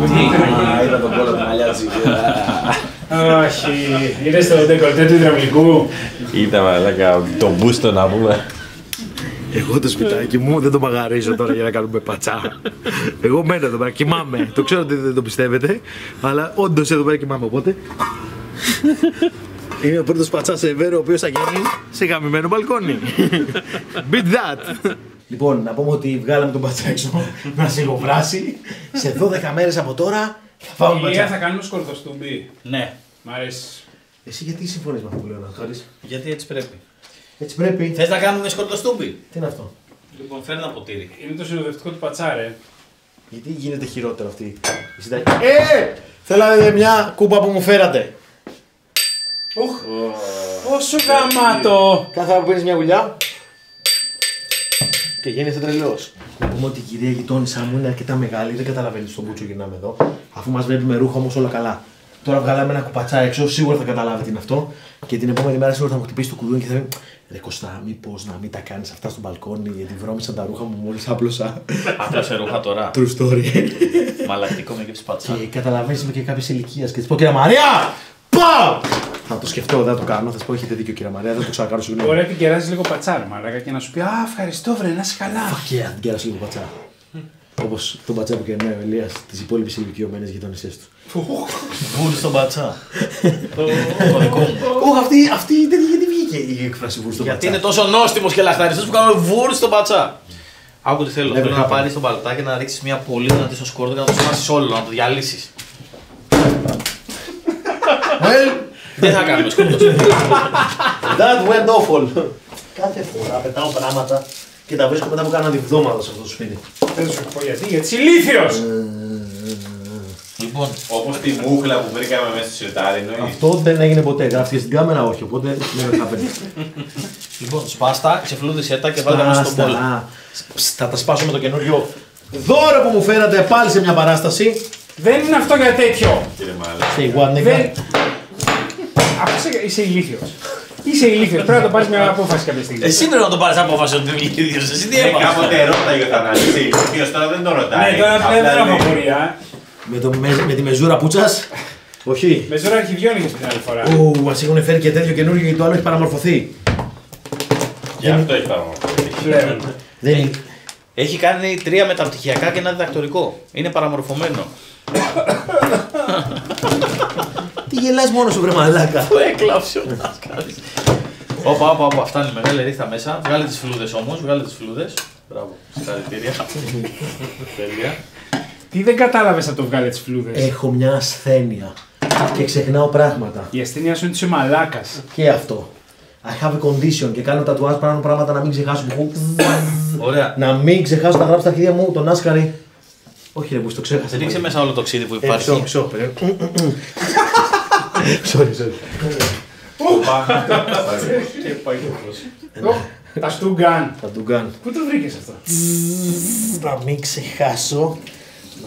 Α, είδα τον κόλλο του μαλλιάζει. Όχι. Είδες το ντεκολτέ του υδραυλικού; Είδα μαλάκα το μπούστο να πούμε. Εγώ το σπιτάκι μου δεν το μαγαρίζω τώρα για να κάνουμε πατσά. Εγώ μένω εδώ πέρα, κοιμάμαι. Το ξέρω ότι δεν το πιστεύετε, αλλά όντως εδώ πέρα κοιμάμαι. Οπότε. Είναι ο πρώτος πατσάς σε Εβέρο ο οποίος θα γίνει σε γαμημένο μπαλκόνι. Beat that! Λοιπόν, να πούμε ότι βγάλαμε τον πατσά έξω να σιγοβράσει. Σε 12 μέρες από τώρα θα φάμε Ηλία θα πατσά. κάνουμε σκορδοστούμπι. Ναι, Μ' αρέσει. Εσύ γιατί συμφωνείς με αυτό που λέω να χάρη. γιατί έτσι πρέπει. Έτσι πρέπει. Θες να κάνουμε σκορτοστούμπι. Τι είναι αυτό; Λοιπόν, φέρε ένα ποτήρι. Είναι το συνοδευτικό του πατσάρε. Γιατί γίνεται χειρότερο αυτή η συνταγή. Ε! Θέλατε μια κούπα που μου φέρατε. Οχ. Πόσο γαμάτο. Κάθε φορά που παίρνεις μια γουλιά. Και γίνεσαι τρελός. Να πούμε ότι η κυρία γειτόνισσα μου είναι αρκετά μεγάλη, δεν καταλαβαίνεις στον μπούτσο γυρνάμε εδώ. Αφού μας βλέπει με ρούχα όμως όλα καλά. Τώρα βγάλαμε ένα κουπατσά έξω, σίγουρα θα καταλάβει τι είναι αυτό. Και την επόμενη μέρα σίγουρα θα μου χτυπήσει το κουδούνι και θα πει Ρε Κωστά, μήπω να μην τα κάνει αυτά στο μπαλκόνι, γιατί βρώμησαν τα ρούχα μου μόλι άπλωσα. Απλά σε ρούχα τώρα. True story. Μαλακτικό με γεύση πατσά. Και καταλαβαίνει είμαι και κάποια ηλικία και τη πω Κυρία Μαρία! Πάω! Θα το σκεφτώ, δεν θα το κάνω. Θα σου πω: Έχετε δίκιο, κυρία Μαρία, δεν το ξανακάνω. Συγγνώμη. Μπορεί να την κεράσει λίγο πατσάρε, μαλάκα, και να σου πει Α, ευχαριστώ, βρε, να είσαι καλά. Fuck yeah, την κέρασε λίγο πατσά. Όπω τον πατσά που κερνάει ο Ελία τι υπόλοιπε ηλικιωμένε γειτονισέ του. Βούλ στον πατσά. Όχι, αυτή, αυτή δεν γιατί βγήκε η έκφραση βουρ στον Γιατί πατσά. είναι τόσο νόστιμος και λαχταριστό που κάνουμε βούλ στον πατσά. Άκου τι θέλω. Ναι, Θέλω να βέβαια. πάρεις τον παλτά και να ρίξεις μια πολύ δυνατή στο σκόρδο και να το σπάσει όλο, να το διαλύσεις. Well, Δεν θα κάνουμε σκόρδο. that went awful. Κάθε φορά πετάω πράγματα και τα βρίσκω μετά από κάνα διβδόματα σε αυτό το σπίτι. Δεν σου πω γιατί, γιατί είσαι ηλίθιος. Λοιπόν, Όπως τη μούχλα που βρήκαμε μέσα στο σιρτάρι εννοείς; Αυτό δεν έγινε ποτέ. Γράφτηκε στην κάμερα, όχι. Οπότε δεν θα πέντε. λοιπόν, σπάστα, ξεφλούδισε τα και βάλτε τα μέσα στον πόλο. Θα τα σπάσω με το καινούριο δώρο που μου φέρατε πάλι σε μια παράσταση. Δεν είναι αυτό για τέτοιο. Κύριε Μάλλον. Say what, Δεν... nigga. Αυτό είσαι- είσαι ηλίθιος. Είσαι ηλίθιος. Πρέπει να το πάρεις μια απόφαση κάποια στιγμή. Εσύ πρέπει να το πάρεις απόφαση ότι είναι ηλίθιος. Εσύ τι Ε, έπαθες. Κάποτε ρώταγε ο Θανάσης, είσαι ηλικίος, τώρα δεν το ρωτάει. Ναι, τώρα Απλά δεν δεν έχω λέει, απορία. Με, το, με, με τη μεζούρα πούτσα. Όχι. Με ζώρα αρχιδιών είχες την άλλη φορά. Ου, μας έχουν φέρει και τέτοιο καινούριο γιατί το άλλο έχει παραμορφωθεί. Γι' αυτό έχει παραμορφωθεί. Πλέον. Δεν είναι. Έχει κάνει τρία μεταπτυχιακά και ένα διδακτορικό. Είναι παραμορφωμένο. Τι γελάς μόνος σου, βρε μαλάκα. Το έκλαψε ο Νάσκαρης. Όπα, όπα, όπα, φτάνει μεγάλη ρίχτα μέσα. Βγάλε τις φλούδες όμως, βγάλε τις φλούδες. Μπράβο, συγχαρητήρια. Τέλεια. Τι δεν κατάλαβες από το βγάλε τις φλούδες; Έχω μια ασθένεια και ξεχνάω πράγματα. Η ασθένειά σου είναι ότι είσαι μαλάκας. Και αυτό. I have a condition και κάνω τατουάζ πάνω πράγματα να μην ξεχάσω που έχω. Ωραία. Να μην ξεχάσω να γράψω τα αρχίδια μου τον Άσκαρη. Όχι ρε που το ξέχασα. Ρίξε μέσα όλο το ξύδι που Ε, υπάρχει. μισό, μισό. περίμενε. Sorry, sorry. Και πάει το φως. Ω, Τα στούγκαν. Θα του κάνω. Πού το βρήκες αυτό; Να μην ξεχάσω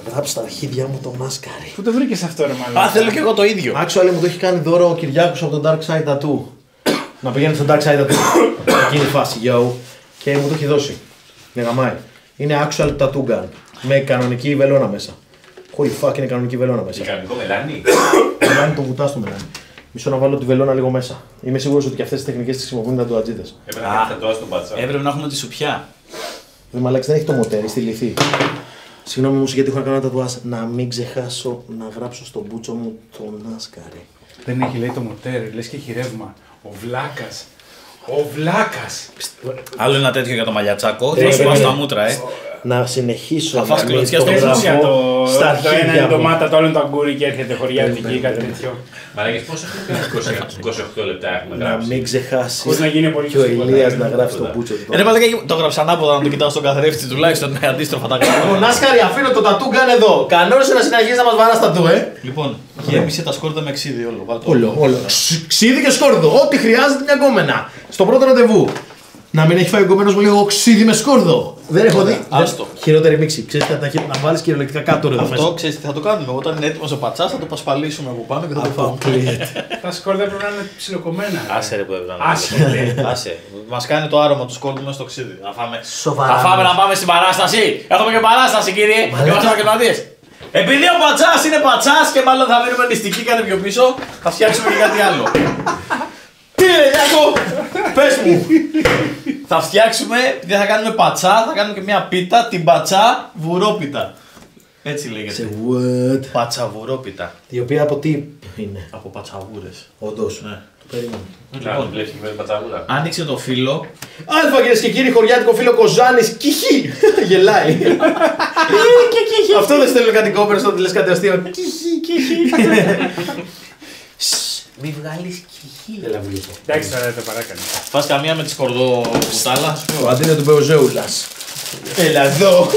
να γράψω τα αρχίδια μου τον Άσκαρη. Πού το βρήκες αυτό ρε Α, μαλάκα. θέλω και εγώ το ίδιο. Actually μου το έχει κάνει δώρο ο Κυριάκος από τον Dark Side Tattoo. να πηγαίνει στο Dark Side Tattoo. Εκείνη η φάση, yo. Και μου το έχει δώσει. Με γαμάει. Είναι actual tattoo gun. Με κανονική βελόνα μέσα. Holy fuck είναι κανονική βελόνα μέσα. Κανονικό μελάνι; Μελάνι το βουτάς στο μελάνι. Μισό να βάλω τη βελόνα λίγο μέσα. Είμαι σίγουρος ότι και αυτές τις τεχνικές τις χρησιμοποιούν τα τουατζίδες. Έπρεπε να κάνεις τατουάζ στον πατσά. Έπρεπε να έχουμε τη σουπιά. Δεν μαλάξει, δεν έχει το μοτέρ, στη λυθή. Συγγνώμη μου γιατί έχω να κάνω ένα τατουάζ. Να μην ξεχάσω να γράψω στον μπούτσο μου τον Άσκαρη. Δεν έχει λέει το μοτέρ, λες και έχει ρεύμα. Ο βλάκας. Ο βλάκας. Άλλο ένα τέτοιο για το μαλλιατσάκο. Ε, Θα σου ε, πάω ε, στα μούτρα, ε. Να συνεχίσω Θα φας να μην κλωτσιά το στο Πες μου για γράφω το, στα το ένα είναι αρχίδια το μου. μάτα, το άλλο είναι το αγκούρι και έρχεται χωριάτικη ή κάτι τέτοιο. Μαλάκες πόσο έχουμε κάνει 28 λεπτά έχουμε Να γράψει; μην ξεχάσεις Χωρίς να γίνει πολύ και ο τίποτα. Ηλίας να γράψει τον μπούτσο του. Ε, Ρε μαλάκα, το γράψα ανάποδα να το κοιτάω στον καθρέφτη τουλάχιστον με αντίστροφα τα Λοιπόν, γράμματα. Άσκαρη, αφήνω το τατού γκάν εδώ. Κανόνισε να συνεχίσεις να μας βαράς τατού, ε. Λοιπόν, γέμισε τα σκόρδα με ξύδι όλο. βάλ' το. Όλο, όλο. Ξ- Ξύδι και σκόρδο. Ό,τι χρειάζεται μια γκόμενα. Στο πρώτο ραντεβού. Να μην έχει φάει ο γκόμενο μου λίγο ξύδι με σκόρδο. Δεν έχω δει. άστο. Δεν- Χειρότερη μίξη. Ξέρεις τι θα τα να βάλεις κυριολεκτικά κάτω ρε εδώ Αυτό μέσα. ξέρεις τι θα το κάνουμε. Όταν είναι έτοιμος ο πατσάς θα το πασπαλίσουμε από πάνω και θα το φάμε. Αποκλείεται. Τα σκόρδα πρέπει να είναι ψιλοκομμένα. ρε. Άσε ρε που έβγαλε. Άσε, ρε. Άσε. Μας κάνει το άρωμα του σκόρδου μέσα στο ξύδι. Να φάμε. Σοβαρά. Θα φάμε να πάμε στην παράσταση. Έχουμε και παράσταση, κύριε. Είμαστε επαγγελματίε. Επειδή ο πατσάς είναι πατσάς και μάλλον θα μείνουμε νηστικοί κάτι πιο πίσω, θα φτιάξουμε και κάτι άλλο. Τι ρε Γιάκο, πες μου. θα φτιάξουμε, δεν θα κάνουμε πατσά, θα κάνουμε και μια πίτα, την πατσά βουρόπιτα. Έτσι Σε λέγεται. what. Πατσαβουρόπιτα. Η οποία από τι είναι; Από πατσαβούρες. Όντως. Ναι. Το περίμενα. Λοιπόν, βλέπεις και με πατσαβούρα. Άνοιξε το φύλλο. Αλφα κυρίες και κύριοι, χωριάτικο φίλο Κοζάνης, κυχή! Γελάει. Αυτό δεν στέλνω κάτι κόπερ στο λες κάτι αστείο. Κυχή, κυχή. Μη βγάλει κυχή. Έλα βγει αυτό. Εντάξει, τώρα δεν το παράκανε. Φας καμία με τη σκορδοπουτάλα. Ο Αντίνο του Μπεοζέουλα. Έλα εδώ.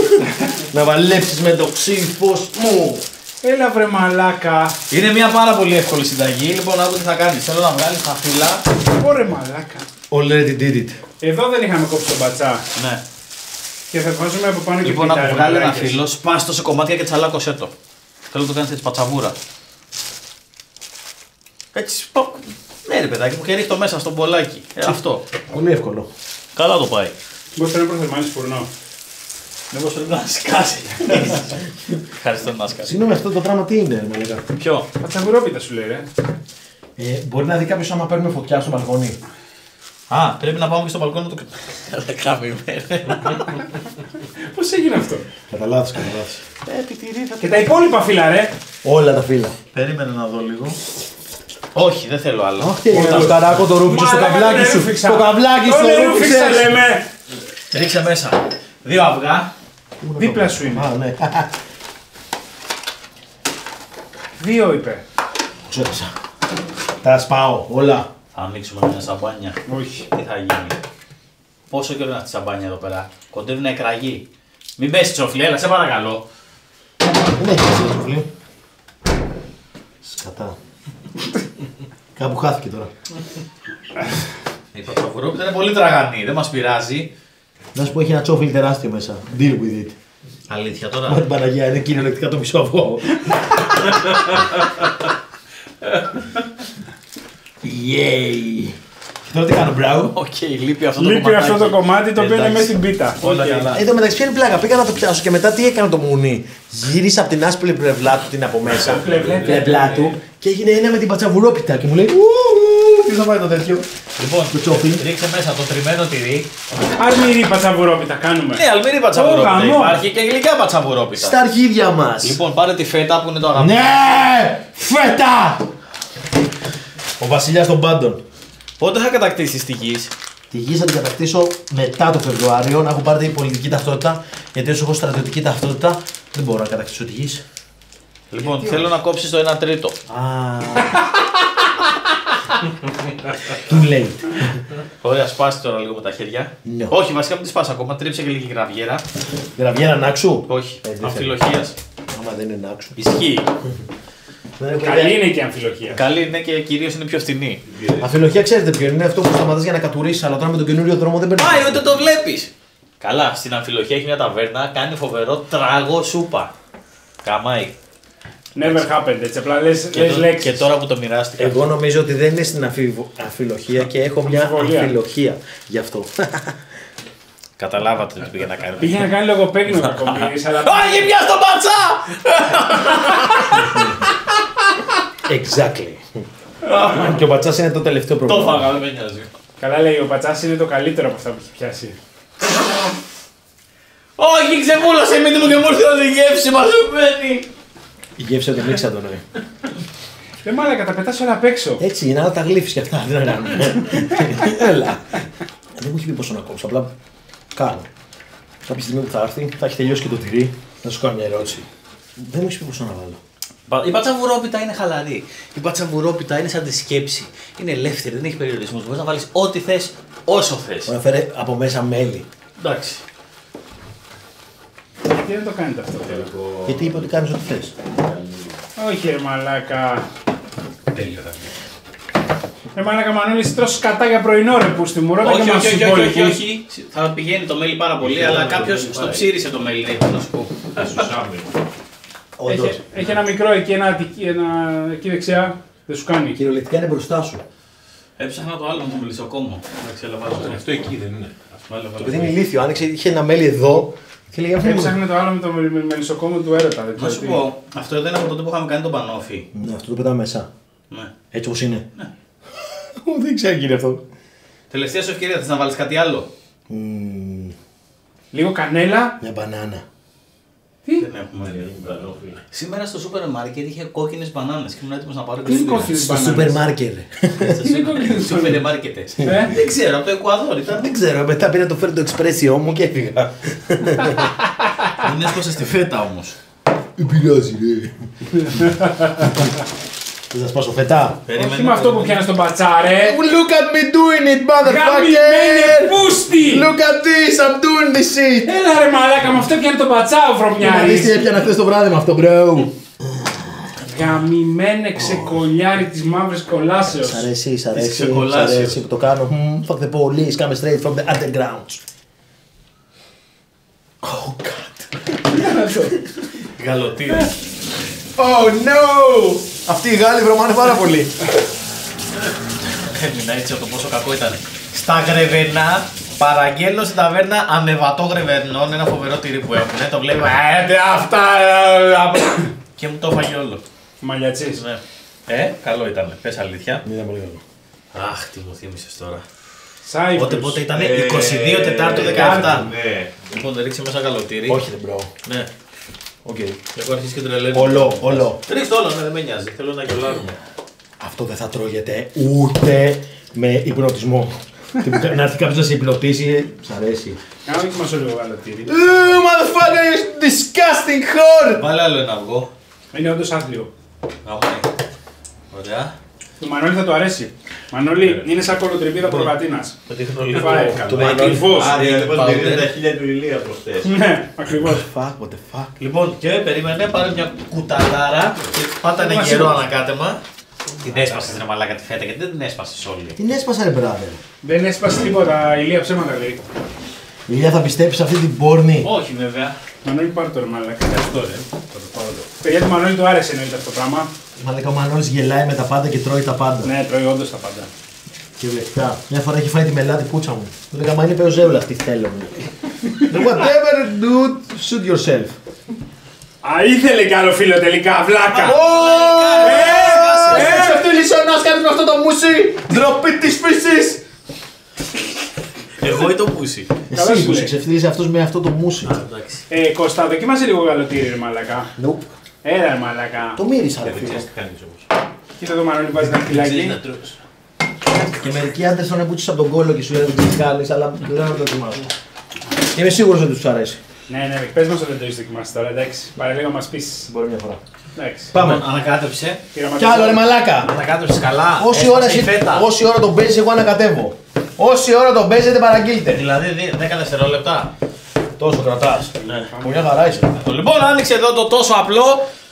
Να βαλέψεις με το ξύφος μου. Έλα βρε μαλάκα. Είναι μια πάρα πολύ εύκολη συνταγή. Λοιπόν, άκου τι θα κάνεις. Θέλω να βγάλεις τα φύλλα. Ωρε μαλάκα. Already did it. Εδώ δεν είχαμε κόψει τον πατσά. Ναι. Και θα βάζουμε από πάνω και Λοιπόν, πίτα, να ρε βγάλει ένα μαλάκες. φύλλο, σπάστο σε κομμάτια και τσαλάκωσέ το. Θέλω να το κάνεις έτσι πατσαβούρα. Έτσι, ποπ. Ναι, ρε παιδάκι μου, και ρίχτω μέσα στον μπολάκι. Ε, αυτό. Πολύ εύκολο. Καλά το πάει. Μπορείς να προθερμάνεις φουρνό. Μήπω πρέπει να σκάσει. Ευχαριστώ να σκάσει. Συγγνώμη, αυτό το πράγμα τι είναι, με λέγα. Ποιο; Πατσαβουρόπιτα σου λέει ρε. Ε, μπορεί να δει κάποιος άμα παίρνουμε φωτιά στο μπαλκόνι; Α, πρέπει να πάμε και στο μπαλκόνι του. Καλά, καμημένο. Πώς έγινε αυτό; Κατά λάθος, κατά λάθος. Και τα υπόλοιπα φύλλα, ρε. Όλα τα φύλλα. Περίμενε να δω λίγο. Όχι, δεν θέλω άλλο. Όχι, το σκαράκο το ρούφιξε στο Μαλάκα, καβλάκι δεν σου. ρούφιξα. Το καβλάκι Το σου δεν το ρούφιξα, ρούφιξες. λέμε. Ρίξε μέσα. Δύο αυγά. Δίπλα σου είναι. Α, ναι. Δύο είπε. Ξέχασα. Τα σπάω όλα. Θα ανοίξουμε μια σαμπάνια. Όχι. Τι θα γίνει; Πόσο καιρό είναι αυτή η σαμπάνια εδώ πέρα; Κοντεύει να εκραγεί. Μην πέσει τσοφλή, έλα, σε παρακαλώ. Δεν έχει εσύ τσουφλί. Σκατά. Κάπου χάθηκε τώρα. Η πατσαβουρόπιτα είναι πολύ τραγανή, δεν μας πειράζει. Να σου πω έχει ένα τσόφιλ τεράστιο μέσα. Deal with it. Αλήθεια Μα τώρα. την Παναγία είναι κυριολεκτικά το μισό αυγό. Yay. Και τώρα τι κάνω, bro. OK, λείπει αυτό το Λείπει κομματάκι. αυτό το κομμάτι το οποίο είναι Εντάξει. μέσα στην πίτα. Όλα καλά. Εδώ μεταξύ ποια είναι η πλάκα. Πήγα να το πιάσω και μετά τι έκανε το μουνί. Γύρισε από την άσπρη πλευρά του την από μέσα. πλευρά του και έγινε ένα με την πατσαβουρόπιτα και μου λέει «Ου, Τι θα πάει το τέτοιο. Λοιπόν, Το τσόφλι. ρίξε μέσα το τριμμένο τυρί. Αρμυρή πατσαβουρόπιτα κάνουμε. Ναι, αλμυρή πατσαβουρόπιτα Ω, γαμό. υπάρχει και γλυκά πατσαβουρόπιτα. Στα αρχίδια μας. Λοιπόν, πάρε τη φέτα που είναι το αγαπημένο. Ναι! Φέτα! Ο βασιλιάς των πάντων. Πότε θα κατακτήσεις τη γης; Τη γη θα την κατακτήσω μετά το Φεβρουάριο να έχω πάρει την πολιτική ταυτότητα. Γιατί όσο έχω στρατιωτική ταυτότητα δεν μπορώ να κατακτήσω τη γης. Λοιπόν, θέλω να κόψεις το 1 τρίτο. Α. Too late. Ωραία, σπάσει τώρα λίγο με τα χέρια. Ναι. Όχι, βασικά μην τη σπάσει ακόμα. Τρίψε και λίγη γραβιέρα. Γραβιέρα να άξου. Όχι, Ε, δεν θέλω. αμφιλοχία. Άμα δεν είναι να άξου. Ισχύει. Δεν έχω Καλή ιδέα. είναι και η αμφιλοχία. Καλή είναι και κυρίως είναι πιο φθηνή. Αφιλοχία ξέρετε ποιο είναι αυτό που σταματάς για να κατουρίσει, αλλά τώρα με τον καινούριο δρόμο δεν παίρνεις. Πάει, ούτε το βλέπεις. Καλά, στην αμφιλοχία έχει μια ταβέρνα, κάνει φοβερό τραγό σούπα. Καμάει. Never happened, έτσι απλά λες, Και, λες το- λέξεις. και τώρα που το μοιράστηκα. Εγώ νομίζω ότι δεν είναι στην αφιβο- αφιλοχία και έχω μια Αμφιβολία. αμφιλοχία γι' αυτό. Καταλάβατε τι πήγε να κάνει. Πήγε να κάνει λογοπαίγνιο κακομοίρης, αλλά Όχι, πια στο πατσά! exactly. και ο πατσάς είναι το τελευταίο Το πρόβλημα. φάγα, δεν με νοιάζει. καλά λέει ο πατσάς είναι το καλύτερο από αυτά που έχει πιάσει. Όχι, ξεβούλωσε μύτη μου και μου ήρθε όλη η γεύση μαζεμένη. Η γεύση από την μίξα τον νοεί. Δεν μάλακα, τα πετάς όλα απ' έξω. Έτσι είναι, αλλά τα γλύφεις και αυτά. Δεν κάνουμε. Έλα. Δεν μου έχει πει πόσο να κόψω, απλά κάνω. Κάποια στιγμή που θα έρθει, θα έχει τελειώσει και το τυρί. Να σου κάνω μια ερώτηση. Δεν μου έχεις πει πόσο να βάλω. Η πατσαβουρόπιτα είναι χαλαρή. Η πατσαβουρόπιτα είναι σαν τη σκέψη. Είναι ελεύθερη, δεν έχει περιορισμούς. Μπορείς να βάλεις ό,τι θες, όσο θες. Να φέρε από μέσα μέλι. Εντάξει. Γιατί δεν το κάνετε αυτό τώρα. Γιατί είπε ότι κάνεις ό,τι θες. Όχι ρε μαλάκα. Τέλειο θα Ρε μαλάκα Μανώλης τρως σκατά για πρωινό ρε που στη μου ρώτα Όχι, και όχι, μας όχι, όχι, όχι, υπόλοιπους. όχι. Θα πηγαίνει το μέλι πάρα πολύ, αλλά κάποιος στο ψήρισε το μέλι, έχει να σου πω. Όντως. Έχει, έχει ένα μικρό εκεί, ένα, αντικ- ένα εκεί δεξιά. Δεν σου κάνει. Κυριολεκτικά είναι μπροστά σου. Έψαχνα το άλλο με τον μελισσοκόμο. Εντάξει, αλλά βάζω. Αυτό εκεί δεν είναι. Βάλε, Το βάλε. παιδί είναι ηλίθιο. Άνοιξε, είχε ένα μέλι εδώ και λέει αυτό. Έψαχνε το άλλο με το με- με- μελισσοκόμο του έρωτα. Δεν Να ξέρω σου τι. πω, αυτό εδώ είναι από τότε που είχαμε κάνει τον Πανόφι. Ναι, αυτό το πετάμε μέσα. Ναι. Έτσι όπως είναι. Ναι. Δεν ξέρω κύριε αυτό. Τελευταία σου ευκαιρία, θες να βάλεις κάτι άλλο; Μμμ, Λίγο κανέλα. Μια μπανάνα. Τι; Δεν έχουμε. Σήμερα στο σούπερ μάρκετ είχε κόκκινες μπανάνες και ήμουν έτοιμος να πάρω Τι είναι δύο. κόκκινες Στο μπανάνες; σούπερ μάρκετ. Τι είναι κόκκινες Σούπερ μάρκετ. Ε; Δεν ξέρω, από το Εκουαδόρ ήταν. Δεν ξέρω, μετά πήρα το φέρει το εξπρέσιό μου και έφυγα. Δεν έσπασε στη φέτα όμως. Δεν πειράζει, ρε. Θα σα σπάσω φετά. Όχι με αυτό που πιάνεις στον πατσάρε. Look at me doing it, Γαμημένε πούστη! Look at this, I'm doing this shit. Έλα ρε μαλάκα, με αυτό πιάνει τον πατσά ο Να δεις τι βρωμιάρης. έπιανα χθες το βράδυ με αυτό, bro. Γαμημένε ξεκολιάρι της μαύρης κολάσεως. Σ' αρέσει, σ' αρέσει, σ' ξεκολλάσεως. αρέσει που το κάνω. Μμμ, Fuck the police, come straight from the underground. Oh god. Γαλωτήρι. Oh no! Αυτοί οι Γάλλοι βρωμάνε πάρα πολύ. Έμεινα έτσι από το πόσο κακό ήταν. Στα γρεβενά, παραγγέλνω στην ταβέρνα ανεβατό γρεβενών, ένα φοβερό τυρί που έχουν. Το βλέπω, ε, τι αυτά. ε, απ- και μου το έφαγε όλο. Μαλιατσής. Ναι. Ε, καλό ήταν, πες αλήθεια. Είναι πολύ καλό. Αχ, τι μου θύμισες τώρα. Cyprus. Πότε, πότε ήταν Ε, 22 Τετάρτου 17. Ναι. Λοιπόν, ρίξε μέσα καλοτήρι. Όχι, δεν μπρο. Ναι. Οκ. Έχω αρχίσει και τρελαίνω. Όλο, όλο. Ρίξτε όλο, ναι, δεν με νοιάζει. Θέλω να γελάρουμε. Αυτό δεν θα τρώγεται ούτε με υπνοτισμό. Τύπου, να έρθει κάποιος να σε υπνοτήσει, σ' αρέσει. Κάνω δοκιμάσω λίγο γαλατήρι. Ooh, motherfucker, is disgusting whore! Βάλε άλλο ένα αυγό. Είναι όντως άθλιο. Αμάει. Ωραία. Του Μανώλης θα του αρέσει. Μανώλη είναι σαν κολοτριπίδα προβατίνας. Το δείχνω Δεν φάει λίγο. καλά. του Μανώλη. Ακριβώς. Άρα Milk λοιπόν powder. δίνει τα χίλια του Ηλία προχτές. Ναι, ακριβώς. Fuck, what the fuck. Λοιπόν, και περίμενε, πάρε μια κουταλάρα και πάτα ένα Μας γερό είπα. ανακάτεμα. Την έσπασε ρε μαλάκα τη φέτα γιατί δεν την έσπασες όλη. Την έσπασα, ρε brother. Δεν έσπασε τίποτα, ηλία ψέματα λέει. Η Ηλία θα πιστέψεις σε αυτή την πόρνη. Όχι βέβαια. Μανώλη πάρε το ρε μαλάκα. Ευχαριστώ ρε. Παιδιά του Μανώλη του άρεσε εννοείται αυτό το πράγμα. Μαλάκα ο Μανώλης γελάει με τα πάντα και τρώει τα πάντα. Ναι, τρώει όντως τα πάντα. Κυριολεκτικά. Μια φορά έχει φάει τη μελάτη πούτσα μου. Του λέγα, μα είναι πεοζέουλα αυτή θέλω μου. Λέω, Whatever, dude, shoot yourself. Α, ήθελε κι άλλο φίλο τελικά, βλάκα. Ε, ξεφτύλισε ο Νάσκαρης με αυτό το μουσι! Ντροπή της φύσης! Εγώ ή το πούσι. Καλά Εσύ σου που λέει. σε ξεφτύλισε αυτός με αυτό το μουσι. Εντάξει. Ε, Κώστα, δοκίμασε λίγο γαλοτήρι ρε μαλάκα. Nope. Έλα ρε μαλάκα. Το μύρισα ρε Δεν φίλε. ξέρεις τι κάνεις όμως. Κοίτα το Μανώλη βάζει ένα Ξέρεις να φυλάκι. τρως. Και μερικοί άντρες τον εμπούτσες από τον κόλλο και σου λένε τι κάνεις, αλλά δεν να το δοκιμάσω. Είμαι σίγουρος ότι τους αρέσει. Ναι, ναι, πες μας ότι δεν το έχεις δοκιμάσει τώρα, εντάξει. Πάρε λίγο να μας πεις. Μπορεί μια φορά. Εντάξει. Πάμε. Λοιπόν, Ανακάτεψε. Πειραματίζω. Κι άλλο ρε μαλάκα. Ανακάτεψε καλά. Όση ώρα, Έσπασε η εσύ- φέτα. όση ώρα τον παίζεις εγώ ανακατεύω. Όση ώρα τον παίζετε παραγγείλτε. Δηλαδή δι- 10 δευτερόλεπτα. Τόσο κρατάς. Ναι. Μια χαρά είσαι. Λοιπόν, άνοιξε εδώ το τόσο απλό.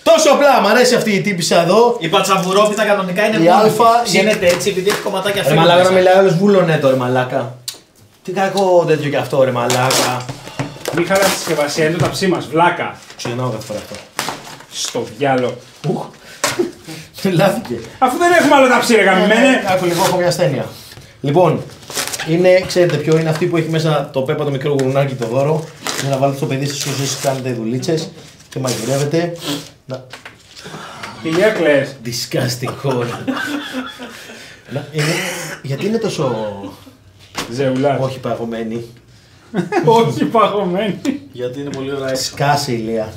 Τόσο απλά, μ' αρέσει αυτή η τύπησα εδώ. Η πατσαβουρόπιτα κανονικά είναι Η μόνη αλφα- της. Γίνεται έτσι επειδή έχει κομματάκια Ρε φύλλου μαλάκα να μέσα. μιλάει όλος βούλωνε το ρε μαλάκα. Τι κακό τέτοιο κι αυτό ρε μαλάκα. Μη χαράς τη συσκευασία, είναι το ταψί μας, βλάκα. Ξεκινάω κάθε φορά αυτό. Στο διάλο. Ουχ. Λάθηκε. Αφού δεν έχουμε άλλο ταψί ρε γαμημένε. Άκου λίγο, έχω μια ασθένεια. Λοιπόν, είναι, ξέρετε ποιο είναι αυτή που έχει μέσα το πέπα το μικρό γουρνάκι το δώρο. Είναι να βάλετε στο παιδί σας όσες κάνετε δουλίτσες και μαγειρεύετε. Να... Ηλία κλαις. Disgusting χώρα. Να, είναι... Γιατί είναι τόσο... Ζεουλάς. όχι παγωμένη. Όχι παγωμένη. Γιατί είναι πολύ ωραία έξω. Σκάσε ηλία.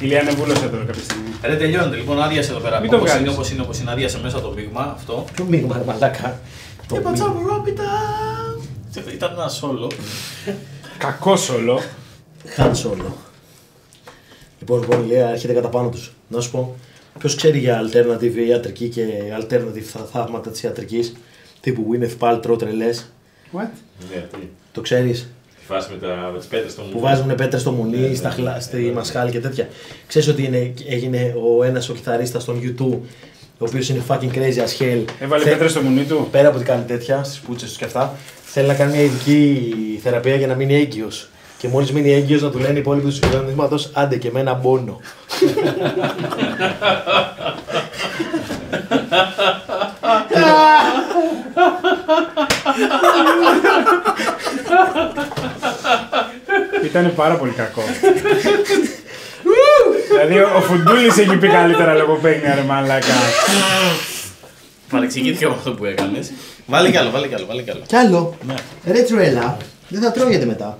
Ηλία ανεβούλωσε τώρα κάποια στιγμή. Ρε τελειώνεται λοιπόν, άδειασε εδώ πέρα. Μην το Όπως βγάλεις. είναι, όπως είναι, όπως είναι, άδειασε μέσα το μείγμα αυτό. Ποιο μείγμα ρε μαλάκα. Το Και μείγμα. πατσαβουρόπιτα. Ήταν ένα σόλο. Κακό όλο. Χαν Solo. Λοιπόν, λοιπόν, η Λέα έρχεται κατά πάνω τους. Να σου πω, ποιος ξέρει για alternative ιατρική και alternative θα- θαύματα της ιατρικής, τύπου Gwyneth Paltrow τρελές. What? Ναι, τι. Το ξέρεις; Τη φάση με, τα- με τις πέτρες στο Που μουνί. βάζουν πέτρες στο μουνί, στα χλα, στη μασχάλη και τέτοια. Ξέρεις ότι είναι, έγινε ο ένας ο κιθαρίστας στον YouTube, ο οποίος είναι fucking crazy as hell. Έβαλε Θε- πέτρες στο μουνί του. Πέρα από ότι κάνει τέτοια στις πούτσες τους και αυτά, θέλει να κάνει μια ειδική θεραπεία για να μείνει έγκυος. Και μόλις μείνει έγκυος να του λένε οι υπόλοιποι τους συγκροτήματο, άντε και με ένα μπόνο. Ήταν πάρα πολύ κακό. Δηλαδή ο Φουντούλης έχει πει καλύτερα λογοπαίγνια ρε μαλάκα. Παρεξηγήθηκα από αυτό που έκανες. Βάλει κι άλλο, βάλει κι άλλο, βάλει κι άλλο. Κι άλλο. Ρε τρέλα, δεν θα τρώγεται μετά.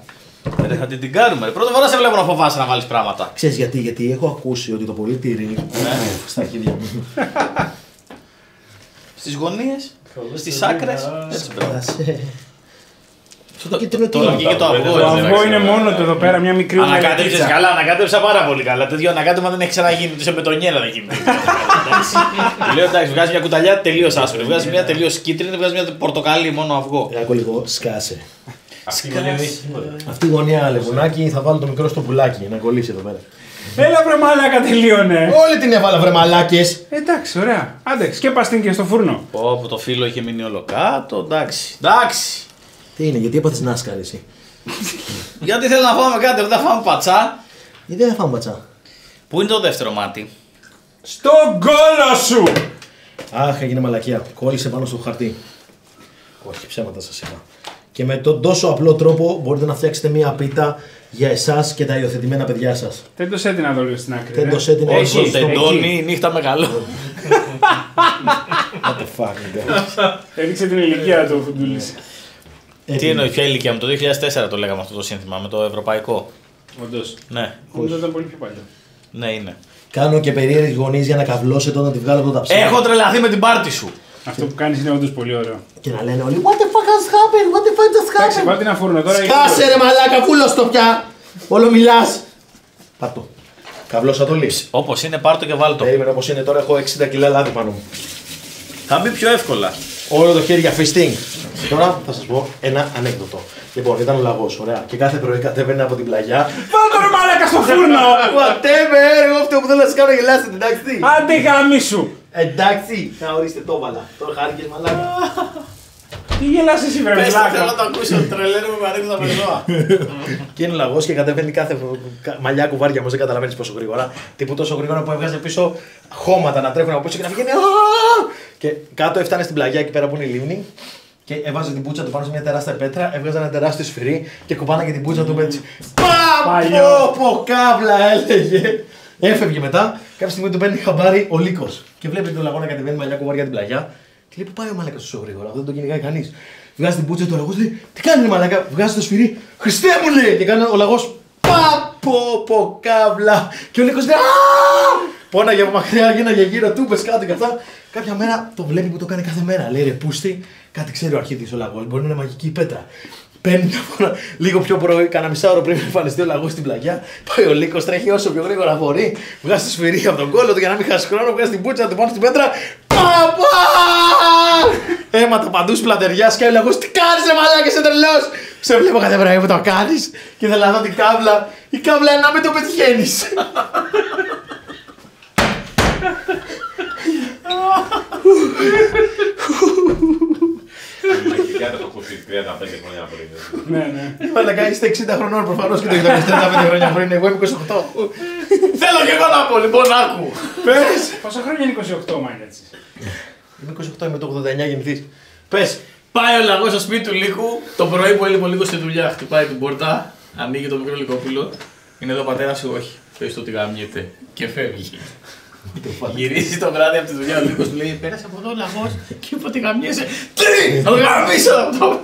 Ρε, θα την την κάνουμε. ρε. Πρώτη φορά σε βλέπω να φοβάσαι να βάλεις πράγματα. Ξέρεις γιατί, γιατί έχω ακούσει ότι το πολύ τυρί στα αρχίδια μου. Στις γωνίες, στις άκρες. Έτσι μπράβο. Θα σε- Το- κίτρινο τι Τώρα είναι. βγήκε το Το αυγό. Το έτσι, αυγό εντάξει. είναι μόνο του εδώ πέρα, μια μικρή Ανακάτεψες ομελετίτσα. καλά, ανακάτεψα πάρα πολύ καλά. Τέτοιο ανακάτεμα δεν έχει ξαναγίνει, ούτε σε μετονιέρα δεν γίνεται. Εντάξει. Του Λέω εντάξει, βγάζει μια κουταλιά τελείως άσπρη. Βγάζει μια τελείως κίτρινη, βγάζει μια πορτοκαλί μόνο αυγό. Άκου λίγο, σκάσε. Αυτή η γωνία δεν έχει τίποτα. Αυτή η γωνία λεβουνάκι θα βάλω το μικρό στο πουλάκι να κολλήσει εδώ πέρα. Έλα βρε μαλάκα τελείωνε. Όλη την έβαλα βρε μαλάκες. Εντάξει, ωραία. Άντε, σκέπα την και στο φούρνο. Πω, που το φίλο είχε μείνει όλο κάτω. Εντάξει. Εντάξει. Τι είναι, γιατί έπαθες νάσκαρη εσύ; Γιατί θέλω να φάμε κάτι, δεν θα φάμε πατσά. Γιατί δεν θα φάμε πατσά; Πού είναι το δεύτερο μάτι; Στον κόλο σου! Αχ, έγινε μαλακία. Κόλλησε πάνω στο χαρτί. Όχι, ψέματα σας είπα. Και με τον τόσο απλό τρόπο μπορείτε να φτιάξετε μία πίτα για εσάς και τα υιοθετημένα παιδιά σας. Δεν το σέτεινα εδώ λίγο στην άκρη. Δεν ρε. το σέτεινα Εκεί, εδώ Όσο στο- τεντώνει, νύχτα μεγαλώνει. What the fuck, nigga. Έδειξε την ηλικία του ο Φουντούλης. Τι εννοεί, ποια ηλικία μου, το 2004 το λέγαμε αυτό το σύνθημα με το ευρωπαϊκό. Όντως. Ναι, Νομίζω ήταν πολύ πιο παλιό. ναι είναι. Κάνω και περίεργες γονεί για να καβλώσετε όταν τη βγάλω από τα ψάρια. Έχω τρελαθεί με την πάρτι σου. Αυτό που κάνεις είναι όντως πολύ ωραίο. Και να λένε όλοι What the fuck has happened, what the fuck has Εντάξει, happened; βάλτε ένα φούρνο τώρα. Σκάσε ρε μαλάκα, φούλος το πια. Όλο μιλάς. Πάτο. Καβλώσα το λύση. Όπως είναι, πάρ το και βάλ το. Περίμενε όπως είναι τώρα, έχω 60 κιλά λάδι πάνω μου. Θα μπει πιο εύκολα. Όλο το χέρι για fisting. Τώρα θα σας πω ένα ανέκδοτο. Λοιπόν, ήταν ο λαγός, ωραία. Και κάθε πρωί κατέβαινε από την πλαγιά. Βάλτε το ρε μαλάκα στο φούρνο! Whatever, εγώ αυτό που θέλω να σας κάνω γελάσετε, εντάξει. Άντε γάμι σου! Εντάξει, να ορίστε το έβαλα. Τώρα χάρηκες μαλάκα. Τι γελάς εσύ βρε Πες το, θέλω να βλάκα. το ακούσω. Τρελαίνω με ανέκδοτα με ζώα. Και είναι λαγός και κατεβαίνει κάθε φο- κα- μαλλιά κουβάρια όμως δεν καταλαβαίνεις πόσο γρήγορα. Τύπου τόσο γρήγορα που έβγαζε πίσω χώματα να τρέχουν από πίσω και να βγαίνει. «Α!» Και κάτω έφτανε στην πλαγιά εκεί πέρα που είναι η λίμνη και έβαζε την πούτσα του πάνω σε μια τεράστια πέτρα, έβγαζε ένα τεράστιο σφυρί και κουμπάνα και την πούτσα του έτσι. Πα! Παλιό. Πω, πω, κάβλα έλεγε. Έφευγε μετά, κάποια στιγμή του παίρνει χαμπάρι ο λύκος. Και βλέπει τον λαγό να κατεβαίνει μαλλιά κουβάρια την πλαγιά. Και λέει: Πού πάει ο μαλάκα τόσο γρήγορα, δεν τον κυνηγάει κανείς. Βγάζει την πούτσα του λαγό, λέει: Τι κάνει ρε μαλάκα, βγάζει το σφυρί. Χριστέ μου λέει! Και κάνει ο λαγός. Πα! Πω, πω, κάβλα. Και ο λύκο λέει: «Α!» Πόναγε από μακριά, γίναγε γύρω του, πες κάτω και αυτά. Κάποια μέρα το βλέπει που το κάνει κάθε μέρα. Λέει ρε Πούστη, κάτι ξέρει ο αρχίδης ο λαγός. Μπορεί να είναι μαγική η πέτρα. Παίρνει μια φορά, λίγο πιο πρωί, κάνα μισά ώρα πριν εμφανιστεί ο λαγό στην πλαγιά. Πάει ο Λύκο, τρέχει όσο πιο γρήγορα μπορεί. Βγάζει το σφυρί από τον κόλλο του για να μην χάσει χρόνο. Βγάζει την πούτσα του πάνω στην πέτρα. Παπα! Αίματα παντού σπλατεριά και ο λαγό. Τι κάνει, ρε μαλάκα, είσαι τρελό! Σε βλέπω κάθε βράδυ που το κάνει και θέλω να δω την κάβλα. Η κάβλα είναι να μην το πετυχαίνει. Ειδικά το έχω ακούσει 35 χρόνια πριν. Ναι, ναι. Μαλάκα είστε 60 χρονών προφανώς και το έχετε 35 χρόνια πριν. Εγώ είμαι 28. Θέλω και εγώ να πω, λοιπόν, άκου. Πες! Πόσα χρόνια είναι 28 μα είναι έτσι. Είμαι 28, είμαι το 89 γεννηθή. Πες, πάει ο λαγός στο σπίτι του Λύκου το πρωί που έλειπε ο Λύκος στη δουλειά. Χτυπάει την πόρτα, ανοίγει το μικρό λυκόπουλο. Είναι εδώ ο πατέρας σου, όχι. Πες του ότι γαμιέται. Και φεύγει. Γυρίζει το βράδυ από τη δουλειά ο Λύκος του λέει: Πέρασε από εδώ ο λαγός και είπε ότι γαμιέσαι. Τι! Θα το γαμίσω! αυτό!»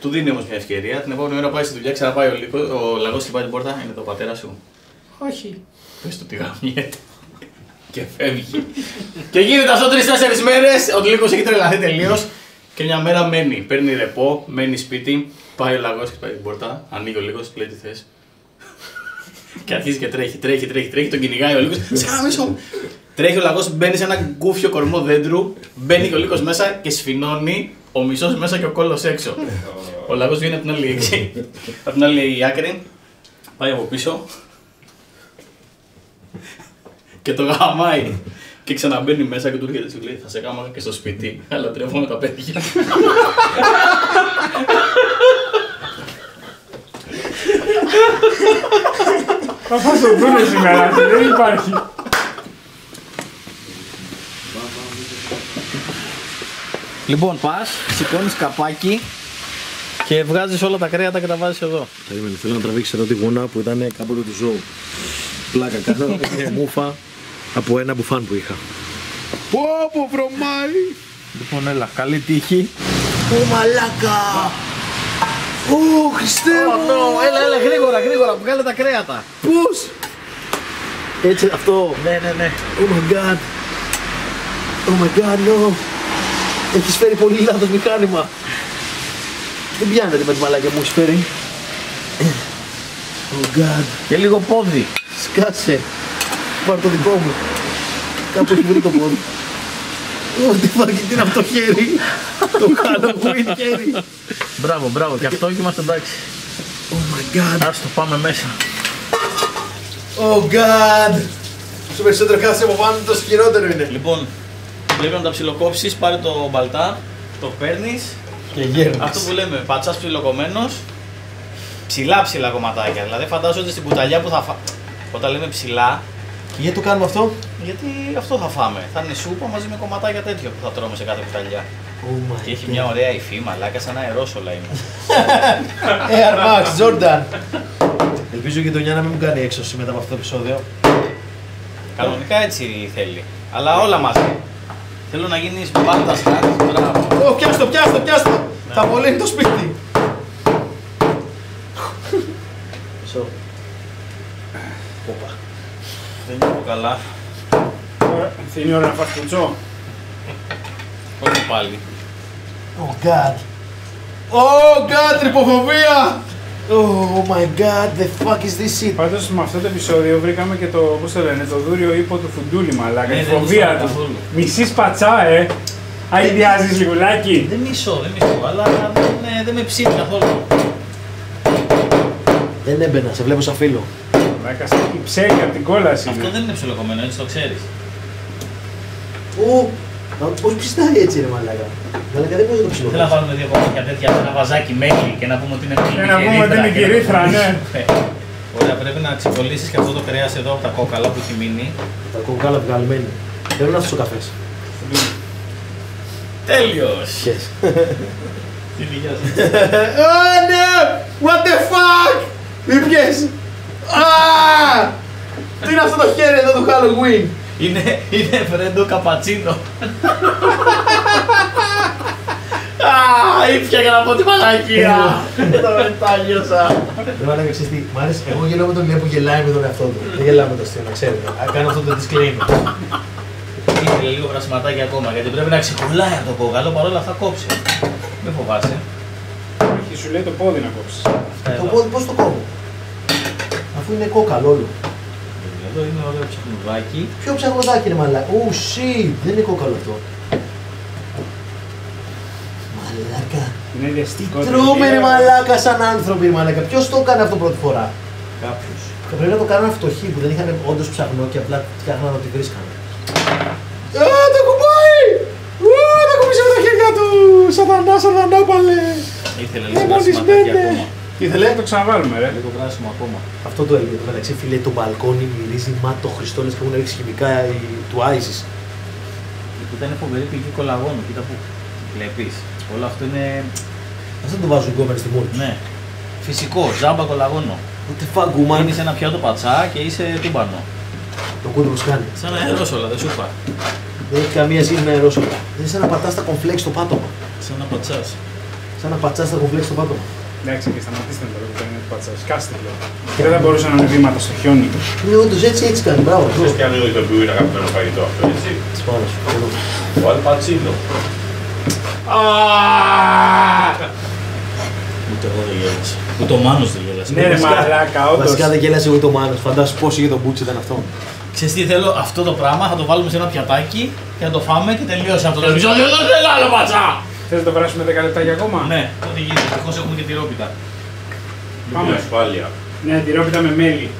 Του δίνει όμως μια ευκαιρία. Την επόμενη μέρα πάει στη δουλειά, ξαναπάει ο, Λύκος, ο λαγός χτυπάει την πόρτα. Είναι το πατέρα σου. Όχι. Πες του ότι γαμιέται. Και φεύγει. και γίνεται αυτό τρει-τέσσερι μέρες. Ο Λύκος έχει τρελαθεί τελείως. Και μια μέρα μένει. Παίρνει ρεπό, μένει σπίτι. Πάει ο λαγός και πάει την πόρτα. Ανοίγει ο Λύκος, λέει τι θες. Και αρχίζει και τρέχει, τρέχει, τρέχει, τρέχει. Τον κυνηγάει ο Λύκος. Σε γαμίσω. Τρέχει ο λαγός, μπαίνει σε ένα γκούφιο κορμό δέντρου. Μπαίνει και ο Λύκος μέσα και σφινώνει ο μισός μέσα και ο κόλλο έξω. ο λαγός βγαίνει από την άλλη έξι. από την άλλη άκρη. Πάει από πίσω. Και το γαμάει. Και ξαναμπαίνει μέσα και του έρχεται και του λέει: Θα σε κάνω και στο σπίτι, αλλά τρέφω με τα παιδιά. Θα φας το δούνε σήμερα, δεν υπάρχει. Λοιπόν, πας, σηκώνεις καπάκι και βγάζεις όλα τα κρέατα και τα βάζεις εδώ. Περίμενε, θέλω να τραβήξεις εδώ τη γούνα που ήταν κάποτε του ζώου. Πλάκα κάνω, είναι μούφα από ένα μπουφάν που είχα. Πω πω βρωμάει! Λοιπόν, έλα, καλή τύχη. Ω μαλάκα! Ω Χριστέ μου! έλα, έλα, γρήγορα, γρήγορα, βγάλε τα κρέατα. Πώς! Έτσι αυτό. Ναι, ναι, ναι. Oh my god. Oh my god, no. Έχεις φέρει πολύ λάθος μηχάνημα. Δεν πιάνεται με τη μαλάκια μου έχεις φέρει. Oh god. Και λίγο πόδι. Σκάσε. Πάρ το δικό μου. Κάπου έχει βρει το πόδι. Ω, τι φάκι, τι είναι αυτό το χέρι. το κάνω που είναι χέρι. Μπράβο, μπράβο, και αυτό και είμαστε εντάξει. Oh my god. Ας το πάμε μέσα. Oh god. Στο περισσότερο κάτσε από πάνω το χειρότερο είναι. Λοιπόν, πρέπει να τα ψιλοκόψεις, πάρε το μπαλτά, το παίρνεις. Και γέρνεις. Αυτό που λέμε, πατσάς ψιλοκομμένος, ψηλά ψηλά κομματάκια. Δηλαδή φαντάζομαι στην κουταλιά που θα φά... Όταν λέμε ψηλά, Και γιατί το κάνουμε αυτό; γιατί αυτό θα φάμε. Θα είναι σούπα μαζί με κομματάκια τέτοιο που θα τρώμε σε κάθε κουταλιά. Oh my Και έχει μια ωραία υφή, μαλάκα σαν αερόσολα είναι. Air Max, Jordan. Ελπίζω η γειτονιά να μην μου κάνει έξωση μετά από αυτό το επεισόδιο. Κανονικά έτσι θέλει. Αλλά όλα μαζί. Θέλω να γίνεις μπάντας κάτι. Μπράβο. Ω, πιάστο, πιάστο, πιάστο. Θα Θα μολύνει το σπίτι. Μισό. Όπα. Δεν νιώθω καλά. Ωραία, Θα είναι η ώρα να φας κουτσό. Όχι πάλι. Oh god. Oh god, τρυποφοβία! Oh my god, the fuck is this shit? Πάντως με αυτό το επεισόδιο βρήκαμε και το, πώς το λένε, το δούριο ύπο του φουντούλη μαλάκα, Ναι, τη δεν φοβία μισώ του. καθόλου. Μισή σπατσά, ε. Αειδιάζεις λιγουλάκι. Δεν μισώ, δεν μισώ, αλλά δεν, ε, δεν με ψήνει καθόλου. Δεν έμπαινα, σε βλέπω σαν φίλο. Μαλάκα, σαν ψέλη από την κόλαση. Αυτό είναι. δεν είναι ψιλοκομμένο, έτσι το ξέρεις. Ω, μα πώς ψηστάει έτσι ρε μαλάκα. Μαλάκα δεν μπορείς να το ψηλό. Θέλω να βάλουμε δύο κομμάτια τέτοια, ένα βαζάκι μέλι και να πούμε ότι είναι μέλι. Και να πούμε ότι είναι κυρίθρα, ναι. Ωραία, πρέπει να ξεκολλήσεις και αυτό το κρέας εδώ από τα κόκαλα που έχει μείνει. Τα κοκάλα βγαλμένη. Θέλω να αυτό ο καφές. Τέλειος! Yes. Τι γεια Oh no! What the fuck! Ήπιες! Ah! Τι είναι αυτό το χέρι εδώ του Halloween! Είναι, είναι φρέντο καπατσίνο. Α, ήπια για να πω τη μαλακία. Το μετάγιωσα. Δεν μ' άρεσε τι. Μ' άρεσε. Εγώ γελάω με τον Λέα που γελάει με τον εαυτό του. Δεν γελάω με το αστείο, να ξέρετε. Α, Κάνω αυτό το disclaimer. Ήθελε λίγο βρασματάκι ακόμα γιατί πρέπει να ξεκολλάει από το κόκαλο παρόλα αυτά κόψε. Μην φοβάσαι. Όχι, σου λέει το πόδι να κόψεις. Αυτά Το εδώ. πόδι πώς το κόβω; Αφού είναι κόκαλο όλο. Εδώ είναι ωραίο ψαχνουδάκι. Ποιο ψαγουδάκι είναι μαλάκα; Oh shit! Δεν είναι κόκαλο αυτό. Μαλάκα. Είναι διαστικό. Τρώμε ρε μαλάκα σαν άνθρωποι ρε μαλάκα; Ποιος το έκανε αυτό πρώτη φορά; Κάποιος. Θα πρέπει να το κάνουν φτωχοί που δεν είχαν όντως ψαχνό και απλά φτιάχναν ό,τι βρίσκανε. Α, το κουμπάει! Α, το κουμπίσε με τα χέρια του! Σατανάς, σατανά παλέ! Ήθελε Ε, λίγο μόλις βρασματάκι μπαίνε. ακόμα. Τι ήθελε; Θα το ξαναβάλουμε, ρε. Λίγο βράσιμο ακόμα. Αυτό το έλεγε. Το μεταξύ, φίλε, το μπαλκόνι μυρίζει μάτω Χριστόλες που έχουν ρίξει χημικά η- του Άισις. Εκεί ήταν φοβερή πηγή κολαγόνου. Κοίτα που βλέπεις. Όλο αυτό είναι. Αυτό το βάζουν οι κόμενοι στη μούρη. Ναι. Φυσικό, ζάμπα κολαγόνο. What the fuck, woman. Είναι σε ένα πιάτο πατσά και είσαι τούμπανο. Το κούντο που κάνει. Σαν αερόσολα, δεν σου είπα. Δεν έχει καμία σχέση με αερόσολα. Είναι σαν να πατάς τα κομφλέξ στο πάτωμα. Σαν να πατσάς. Σαν να πατσάς τα κομφλέξ στο πάτωμα. Εντάξει, και σταματήστε με το λόγο που είναι του πατσάς. Κάστε λίγο. Και δεν θα μπορούσαν να είναι βήματα στο χιόνι. Είναι όντως έτσι, έτσι κάνει. Μπράβο. Ξέρεις ποια είναι το ηθοποιού είναι αγαπημένο φαγητό αυτό, έτσι. Πάνω σου. εδώ. Ο Αλπατσίνο. Ούτε εγώ δεν γέλασα. Ούτε ο Μάνος δεν γέλασε. Ναι, ρε μαλάκα, όντως. Βασικά δεν γέλασε ούτε ο Μάνος. Φαντάσου πόσο για τον Μπούτσι ήταν αυτό. Ξέρεις τι θέλω, αυτό το πράγμα θα το βάλουμε σε ένα πιατάκι και θα το φάμε και τελείωσε αυτό το επεισόδιο. Δεν θέλω άλλο πατσά! Θες να το βράσουμε 10 λεπτάκια ακόμα; Ναι, ό,τι γίνεται. Ευτυχώς έχουμε και τυρόπιτα. Πάμε. Με ασφάλεια. Ναι, τυρόπιτα με μέλι.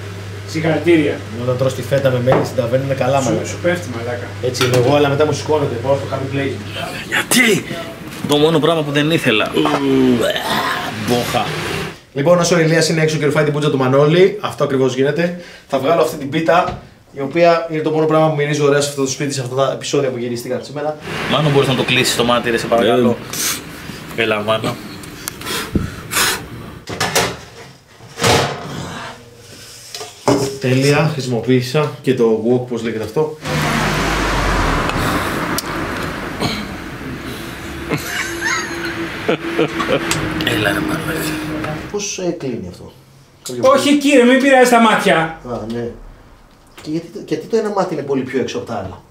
Συγχαρητήρια. Όταν τρως τη φέτα με μέλι στην ταβέρνα είναι καλά Σου, μαλάκα. σου πέφτει μαλάκα. Έτσι είμαι εγώ, αλλά μετά μου σηκώνεται. Πάω στο happy place. Γιατί! Το μόνο πράγμα που δεν ήθελα. Μπόχα. Λοιπόν, όσο ο Ηλίας είναι έξω και ρουφάει την πούτσα του Μανώλη, αυτό ακριβώς γίνεται. Θα βγάλω αυτή την πίτα, η οποία είναι το μόνο πράγμα που μυρίζει ωραία σε αυτό το σπίτι, σε αυτά τα επεισόδια που γυρίστηκαν σήμερα. Μάνο μπορείς να το κλείσεις το μάτι ρε σε παρακαλώ. Έλα Μάνο. Τέλεια, χρησιμοποίησα και το walk, πώς λέγεται αυτό. Έλα ρε Μάνο. Πώς ε, κλείνει αυτό; Όχι κύριε, μην πειράζει τα μάτια. Α, ναι. Και γιατί, το- γιατί το ένα μάτι είναι πολύ πιο έξω από τα άλλα.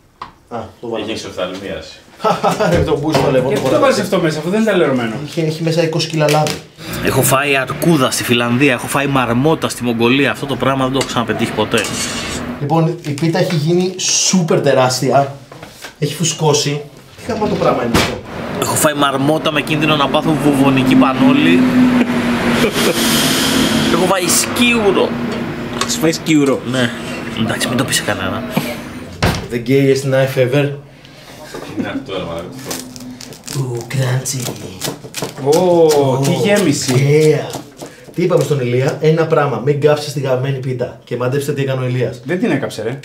Α, το βάλω. Έχει εξοφθαλμίαση. Ρε, το μπούστο το λεβό. Γιατί το βάζεις αυτό μέσα, αφού δεν είναι ταλαιρωμένο; Έχει, έχει μέσα 20 κιλά λάδι. Έχω φάει αρκούδα στη Φιλανδία, έχω φάει μαρμότα στη Μογγολία. Αυτό το πράγμα δεν το έχω ξαναπετύχει ποτέ. Λοιπόν, η πίτα έχει γίνει σούπερ τεράστια. Έχει φουσκώσει. Τι χάμα το πράγμα είναι αυτό; Έχω φάει μαρμότα με κίνδυνο να πάθω βουβονική πανώλη. έχω φάει σκίουρο. Σου φάει σκιούρο. Ναι. Εντάξει, μην το πεις σε κανένα. The gayest knife ever. Είναι αυτό, ρε μαλάκα. Του crunchy. Ω, τι γέμιση. Yeah. Τι είπαμε στον Ηλία, ένα πράγμα. Μην κάψεις τη γαμημένη πίτα. Και μαντέψτε τι έκανε ο Ηλίας. Δεν την έκαψε, ρε.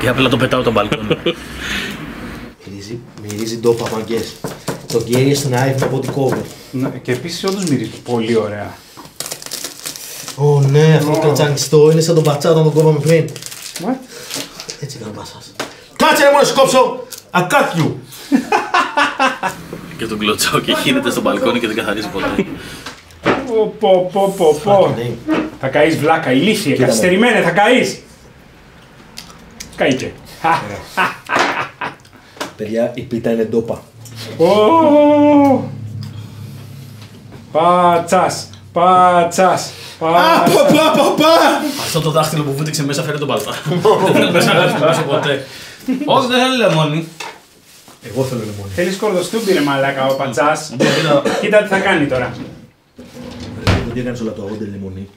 και απλά το πετάω τον μπαλκόνι. Μυρίζει, μυρίζει ντόπα μαγκές. Το gayest knife με body cover. Ναι, Και επίσης όντως μυρίζει πολύ ωραία. Ω ναι, αυτό το Ω. κατσανιστό είναι σαν τον πατσά όταν τον κόβαμε πριν. What? Έτσι κάνω πάσας. Κάτσε να μου να σου κόψω! I cut you! Και τον κλωτσάω και χύνεται στο μπαλκόνι και δεν καθαρίζει ποτέ. Πω, πω, πω, πω, πω. Θα καείς βλάκα, ηλίθιε, καθυστερημένε, θα καείς. Καήκε. Παιδιά, η πίτα είναι ντόπα. Ω. Πατσάς, πατσάς, πατσάς. πα, πα, πα! Αυτό το δάχτυλο που βούτυξε μέσα φέρει τον παλτά. Δεν θέλω να ξανάρθει πίσω ποτέ. Όχι, δεν θέλει λεμόνι. Εγώ θέλω λεμόνι. Θέλεις κορδοστούμπι ρε μαλάκα ο πατσάς. Κοίτα τι θα κάνει τώρα. Δεν έκανες όλα το αγόντε λεμόνι.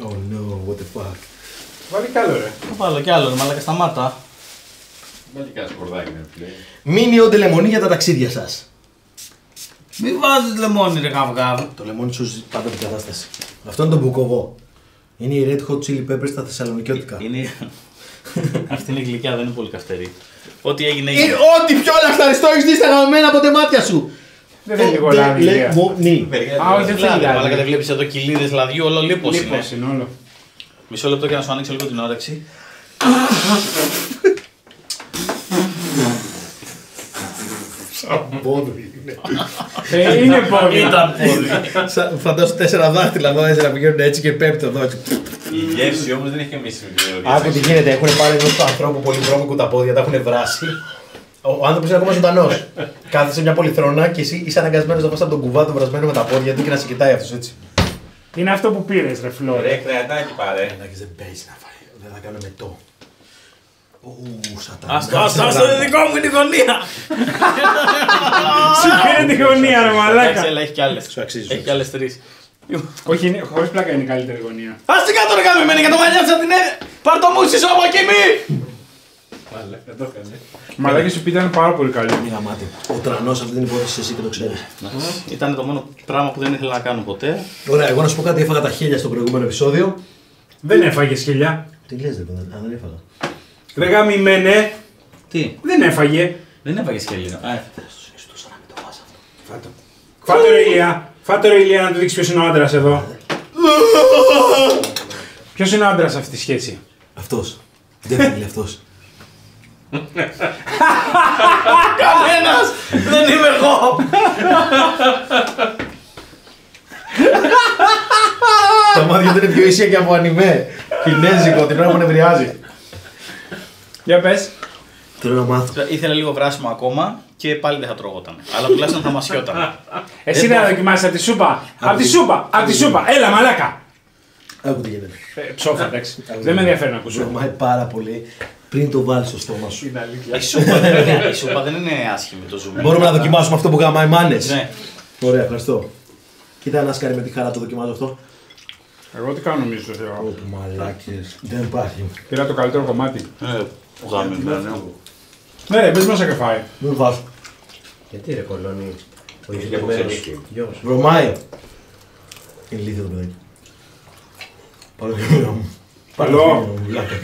Oh no, what the fuck. Βάλει καλό ρε. Θα βάλω κι άλλο, ρε μαλάκα σταμάτα. Βάλει κανένα σκορδάκι, ρε φίλε. Μίνι όντε λεμόνι για τα ταξίδια σας. Μην βάζεις λεμόνι ρε γαβγάβ. Το λεμόνι σώζει πάντα την κατάσταση. Αυτό είναι το μπουκοβό. Είναι η Red Hot Chili Peppers στα Θεσσαλονικιώτικα. Είναι... Αυτή είναι γλυκιά, δεν είναι πολύ καυτερή. Ό,τι έγινε Είναι έγινε. ό,τι πιο λαχταριστό έχεις δει στα γαμμένα από τα μάτια σου. Δεν θέλει λίγο λάδι. ηλία. Λεμόνι. Α, όχι δεν θέλει Λάδι, μαλάκα δεν λάδι. βλέπεις εδώ κοιλίδες λαδιού, όλο λίπος είναι. Λίπος είναι όλο. Μισό λεπτό για να σου ανοίξω λίγο την όρεξη. Ε, Είναι πόδι. Ήταν πολύ. Φαντάζομαι τέσσερα δάχτυλα βάζει να πηγαίνουν έτσι και πέμπτο εδώ. έτσι. Η γεύση όμως δεν έχει καμία σημασία. Άκου τι γίνεται, έχουν πάρει ενό του ανθρώπου πολυδρόμικου τα πόδια, τα έχουν βράσει. Ο, ο άνθρωπος είναι ακόμα ζωντανός. Κάθεσαι σε μια πολυθρόνα και εσύ είσαι αναγκασμένος να πας από τον κουβά του βρασμένο με τα πόδια του και να σε κοιτάει αυτός έτσι. Είναι αυτό που πήρες ρε φλόρ. Ρε, κρεατάκι πάρε. Ανάγκε δεν παίζεις να φάει. Δεν θα κάνω μετό. Ου, σατά. Άστο, άστο, άστο, είναι δικό μου είναι η γωνία. Σου πήρε τη γωνία ρε Εντάξει, μαλάκα. αλλά έχει κι άλλες. Σου αξίζει, σου Έχει κι άλλες τρεις. Όχι, είναι- χωρίς πλάκα είναι η καλύτερη γωνία. Ας την κάτω ρε γαμημένη για το μαλλιά της από την έδεια. Πάρ' το μουσι σου από εκεί μη. Μαλάκα σου πίτα είναι πάρα πολύ καλή. Είναι γαμάτι. Ο τρανός αυτή την υπόθεση εσύ και το ξέρεις. Ήταν το μόνο πράγμα που δεν ήθελα να κάνω ποτέ. Ωραία, εγώ να σου πω κάτι, έφαγα τα χέλια στο προηγούμενο επεισόδιο. Δεν έφαγες χιλιά. Τι λες, δεν α, δεν έφαγα. Ρε γαμημένε, Τι, δεν έφαγε. δεν έπαγες και λίγο. Ε, Φάτο. Φάτο ρε Ηλία. Φάτο ρε Ηλία να του δείξεις ποιος είναι ο άντρας εδώ. Ποιος είναι ο άντρας σε αυτή τη σχέση; Αυτός. Δεν αυτός. Κανένας δεν είμαι εγώ. Τα μάτια του είναι πιο ίσια και από ανημέ. Κινέζικο, την ώρα που νευριάζει. Για πες. Θέλω να μάθω. Ήθελα λίγο βράσιμο ακόμα και πάλι δεν θα τρογόταν. Αλλά τουλάχιστον θα μασιόταν. Εσύ δεν θα δοκιμάσεις από τη σούπα. Από τη σούπα. Από τη σούπα. Έλα μαλάκα. Άκου τι γίνεται. Ε, Ψόφα εντάξει. Δεν με ενδιαφέρει να ακούσω. Βρωμάει πάρα πολύ πριν το βάλεις στο στόμα σου. Η σούπα δεν είναι, η σούπα δεν είναι άσχημη το ζουμί. Μπορούμε να δοκιμάσουμε αυτό που γαμάει μάνες. Ναι. Ωραία, ευχαριστώ. Κοίτα ένα σκάρι με τη χαρά το δοκιμάζω αυτό. Εγώ τι κάνω νομίζω στο Θεό. Όπου μαλάκες. Δεν υπάρχει. Πήρα το καλύτερο κομμάτι. Ε, γαμημένο. Ναι ρε, πες μέσα και φάει. Μην βάζω. Γιατί ρε κολόνι. Ο Έχει και από ειδικευμένος ξενική. γιος. Βρωμάει. Είναι ηλίθιο το παιδάκι. Πάρε το χέρι μου. Καλό. Βλάκα.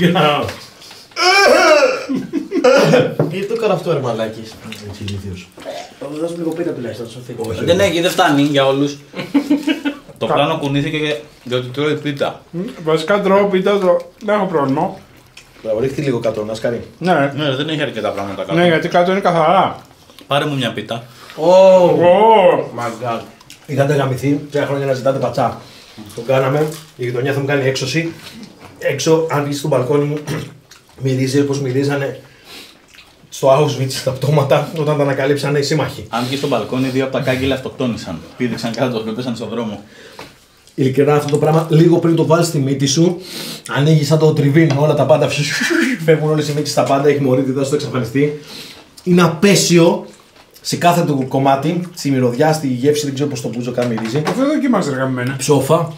Γιατί το έκανα αυτό ρε μαλάκης. Έτσι ηλίθιος. Θα μου δώσουμε λίγο πίτα τουλάχιστον. να σωθεί. Όχι. Δεν έχει, δεν φτάνει για όλους. Το πλάνο κουνήθηκε και- διότι τρώει πίτα. Βασικά τρώω πίτα το... Δεν έχω πρόβλημα. Μπράβο, ρίχτη λίγο κάτω, να σκάρει. Ναι, ρε. Ναι, δεν έχει αρκετά πράγματα κάτω. ναι, γιατί κάτω είναι καθαρά. Πάρε μου μια πίτα. Ω, My God. Είχατε γαμηθεί, τρία χρόνια να ζητάτε πατσά. Το κάναμε, η γειτονιά θα μου κάνει έξωση. Έξω, αν βγει στο μπαλκόνι μου, μυρίζεις όπως μυρίζανε στο Auschwitz τα πτώματα όταν τα ανακαλύψανε οι σύμμαχοι. Αν βγεις στο μπαλκόνι, δύο από τα κάγκελα αυτοκτόνησαν. Πήδηξαν κάτω και πέσαν στον δρόμο. Ειλικρινά αυτό το πράγμα, λίγο πριν το βάλεις στη μύτη σου, ανοίγεις σαν το τριβίν, όλα τα πάντα φεύγουν όλες οι μύτες στα πάντα, έχει μωρίδι, θα σου το εξαφανιστεί. Είναι απέσιο σε κάθε του κομμάτι, στη μυρωδιά, στη γεύση, δεν ξέρω πώς το πούζο καν μυρίζει. αυτό δεν δοκιμάζε ρε γαμμένα. ψόφα.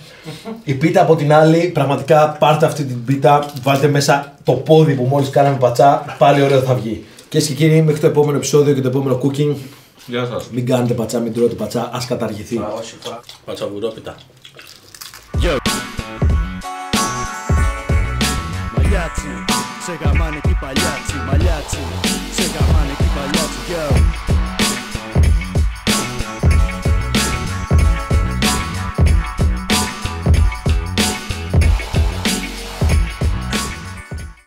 Η πίτα από την άλλη, πραγματικά πάρτε αυτή την πίτα, βάλτε μέσα το πόδι που μόλις κάναμε πατσά, πάλι ωραίο θα βγει. Και και κύριοι, μέχρι το επόμενο επεισόδιο και το επόμενο cooking, Γεια σας. μην κάνετε πατσά, μην τρώτε πατσά, ας καταργηθεί. Πατσαβουρόπιτα. Μαλιάτσι, σε γαμάνε εκεί παλιάτσι, μαλιάτσι, σε γαμάνε εκεί παλιάτσι, yo.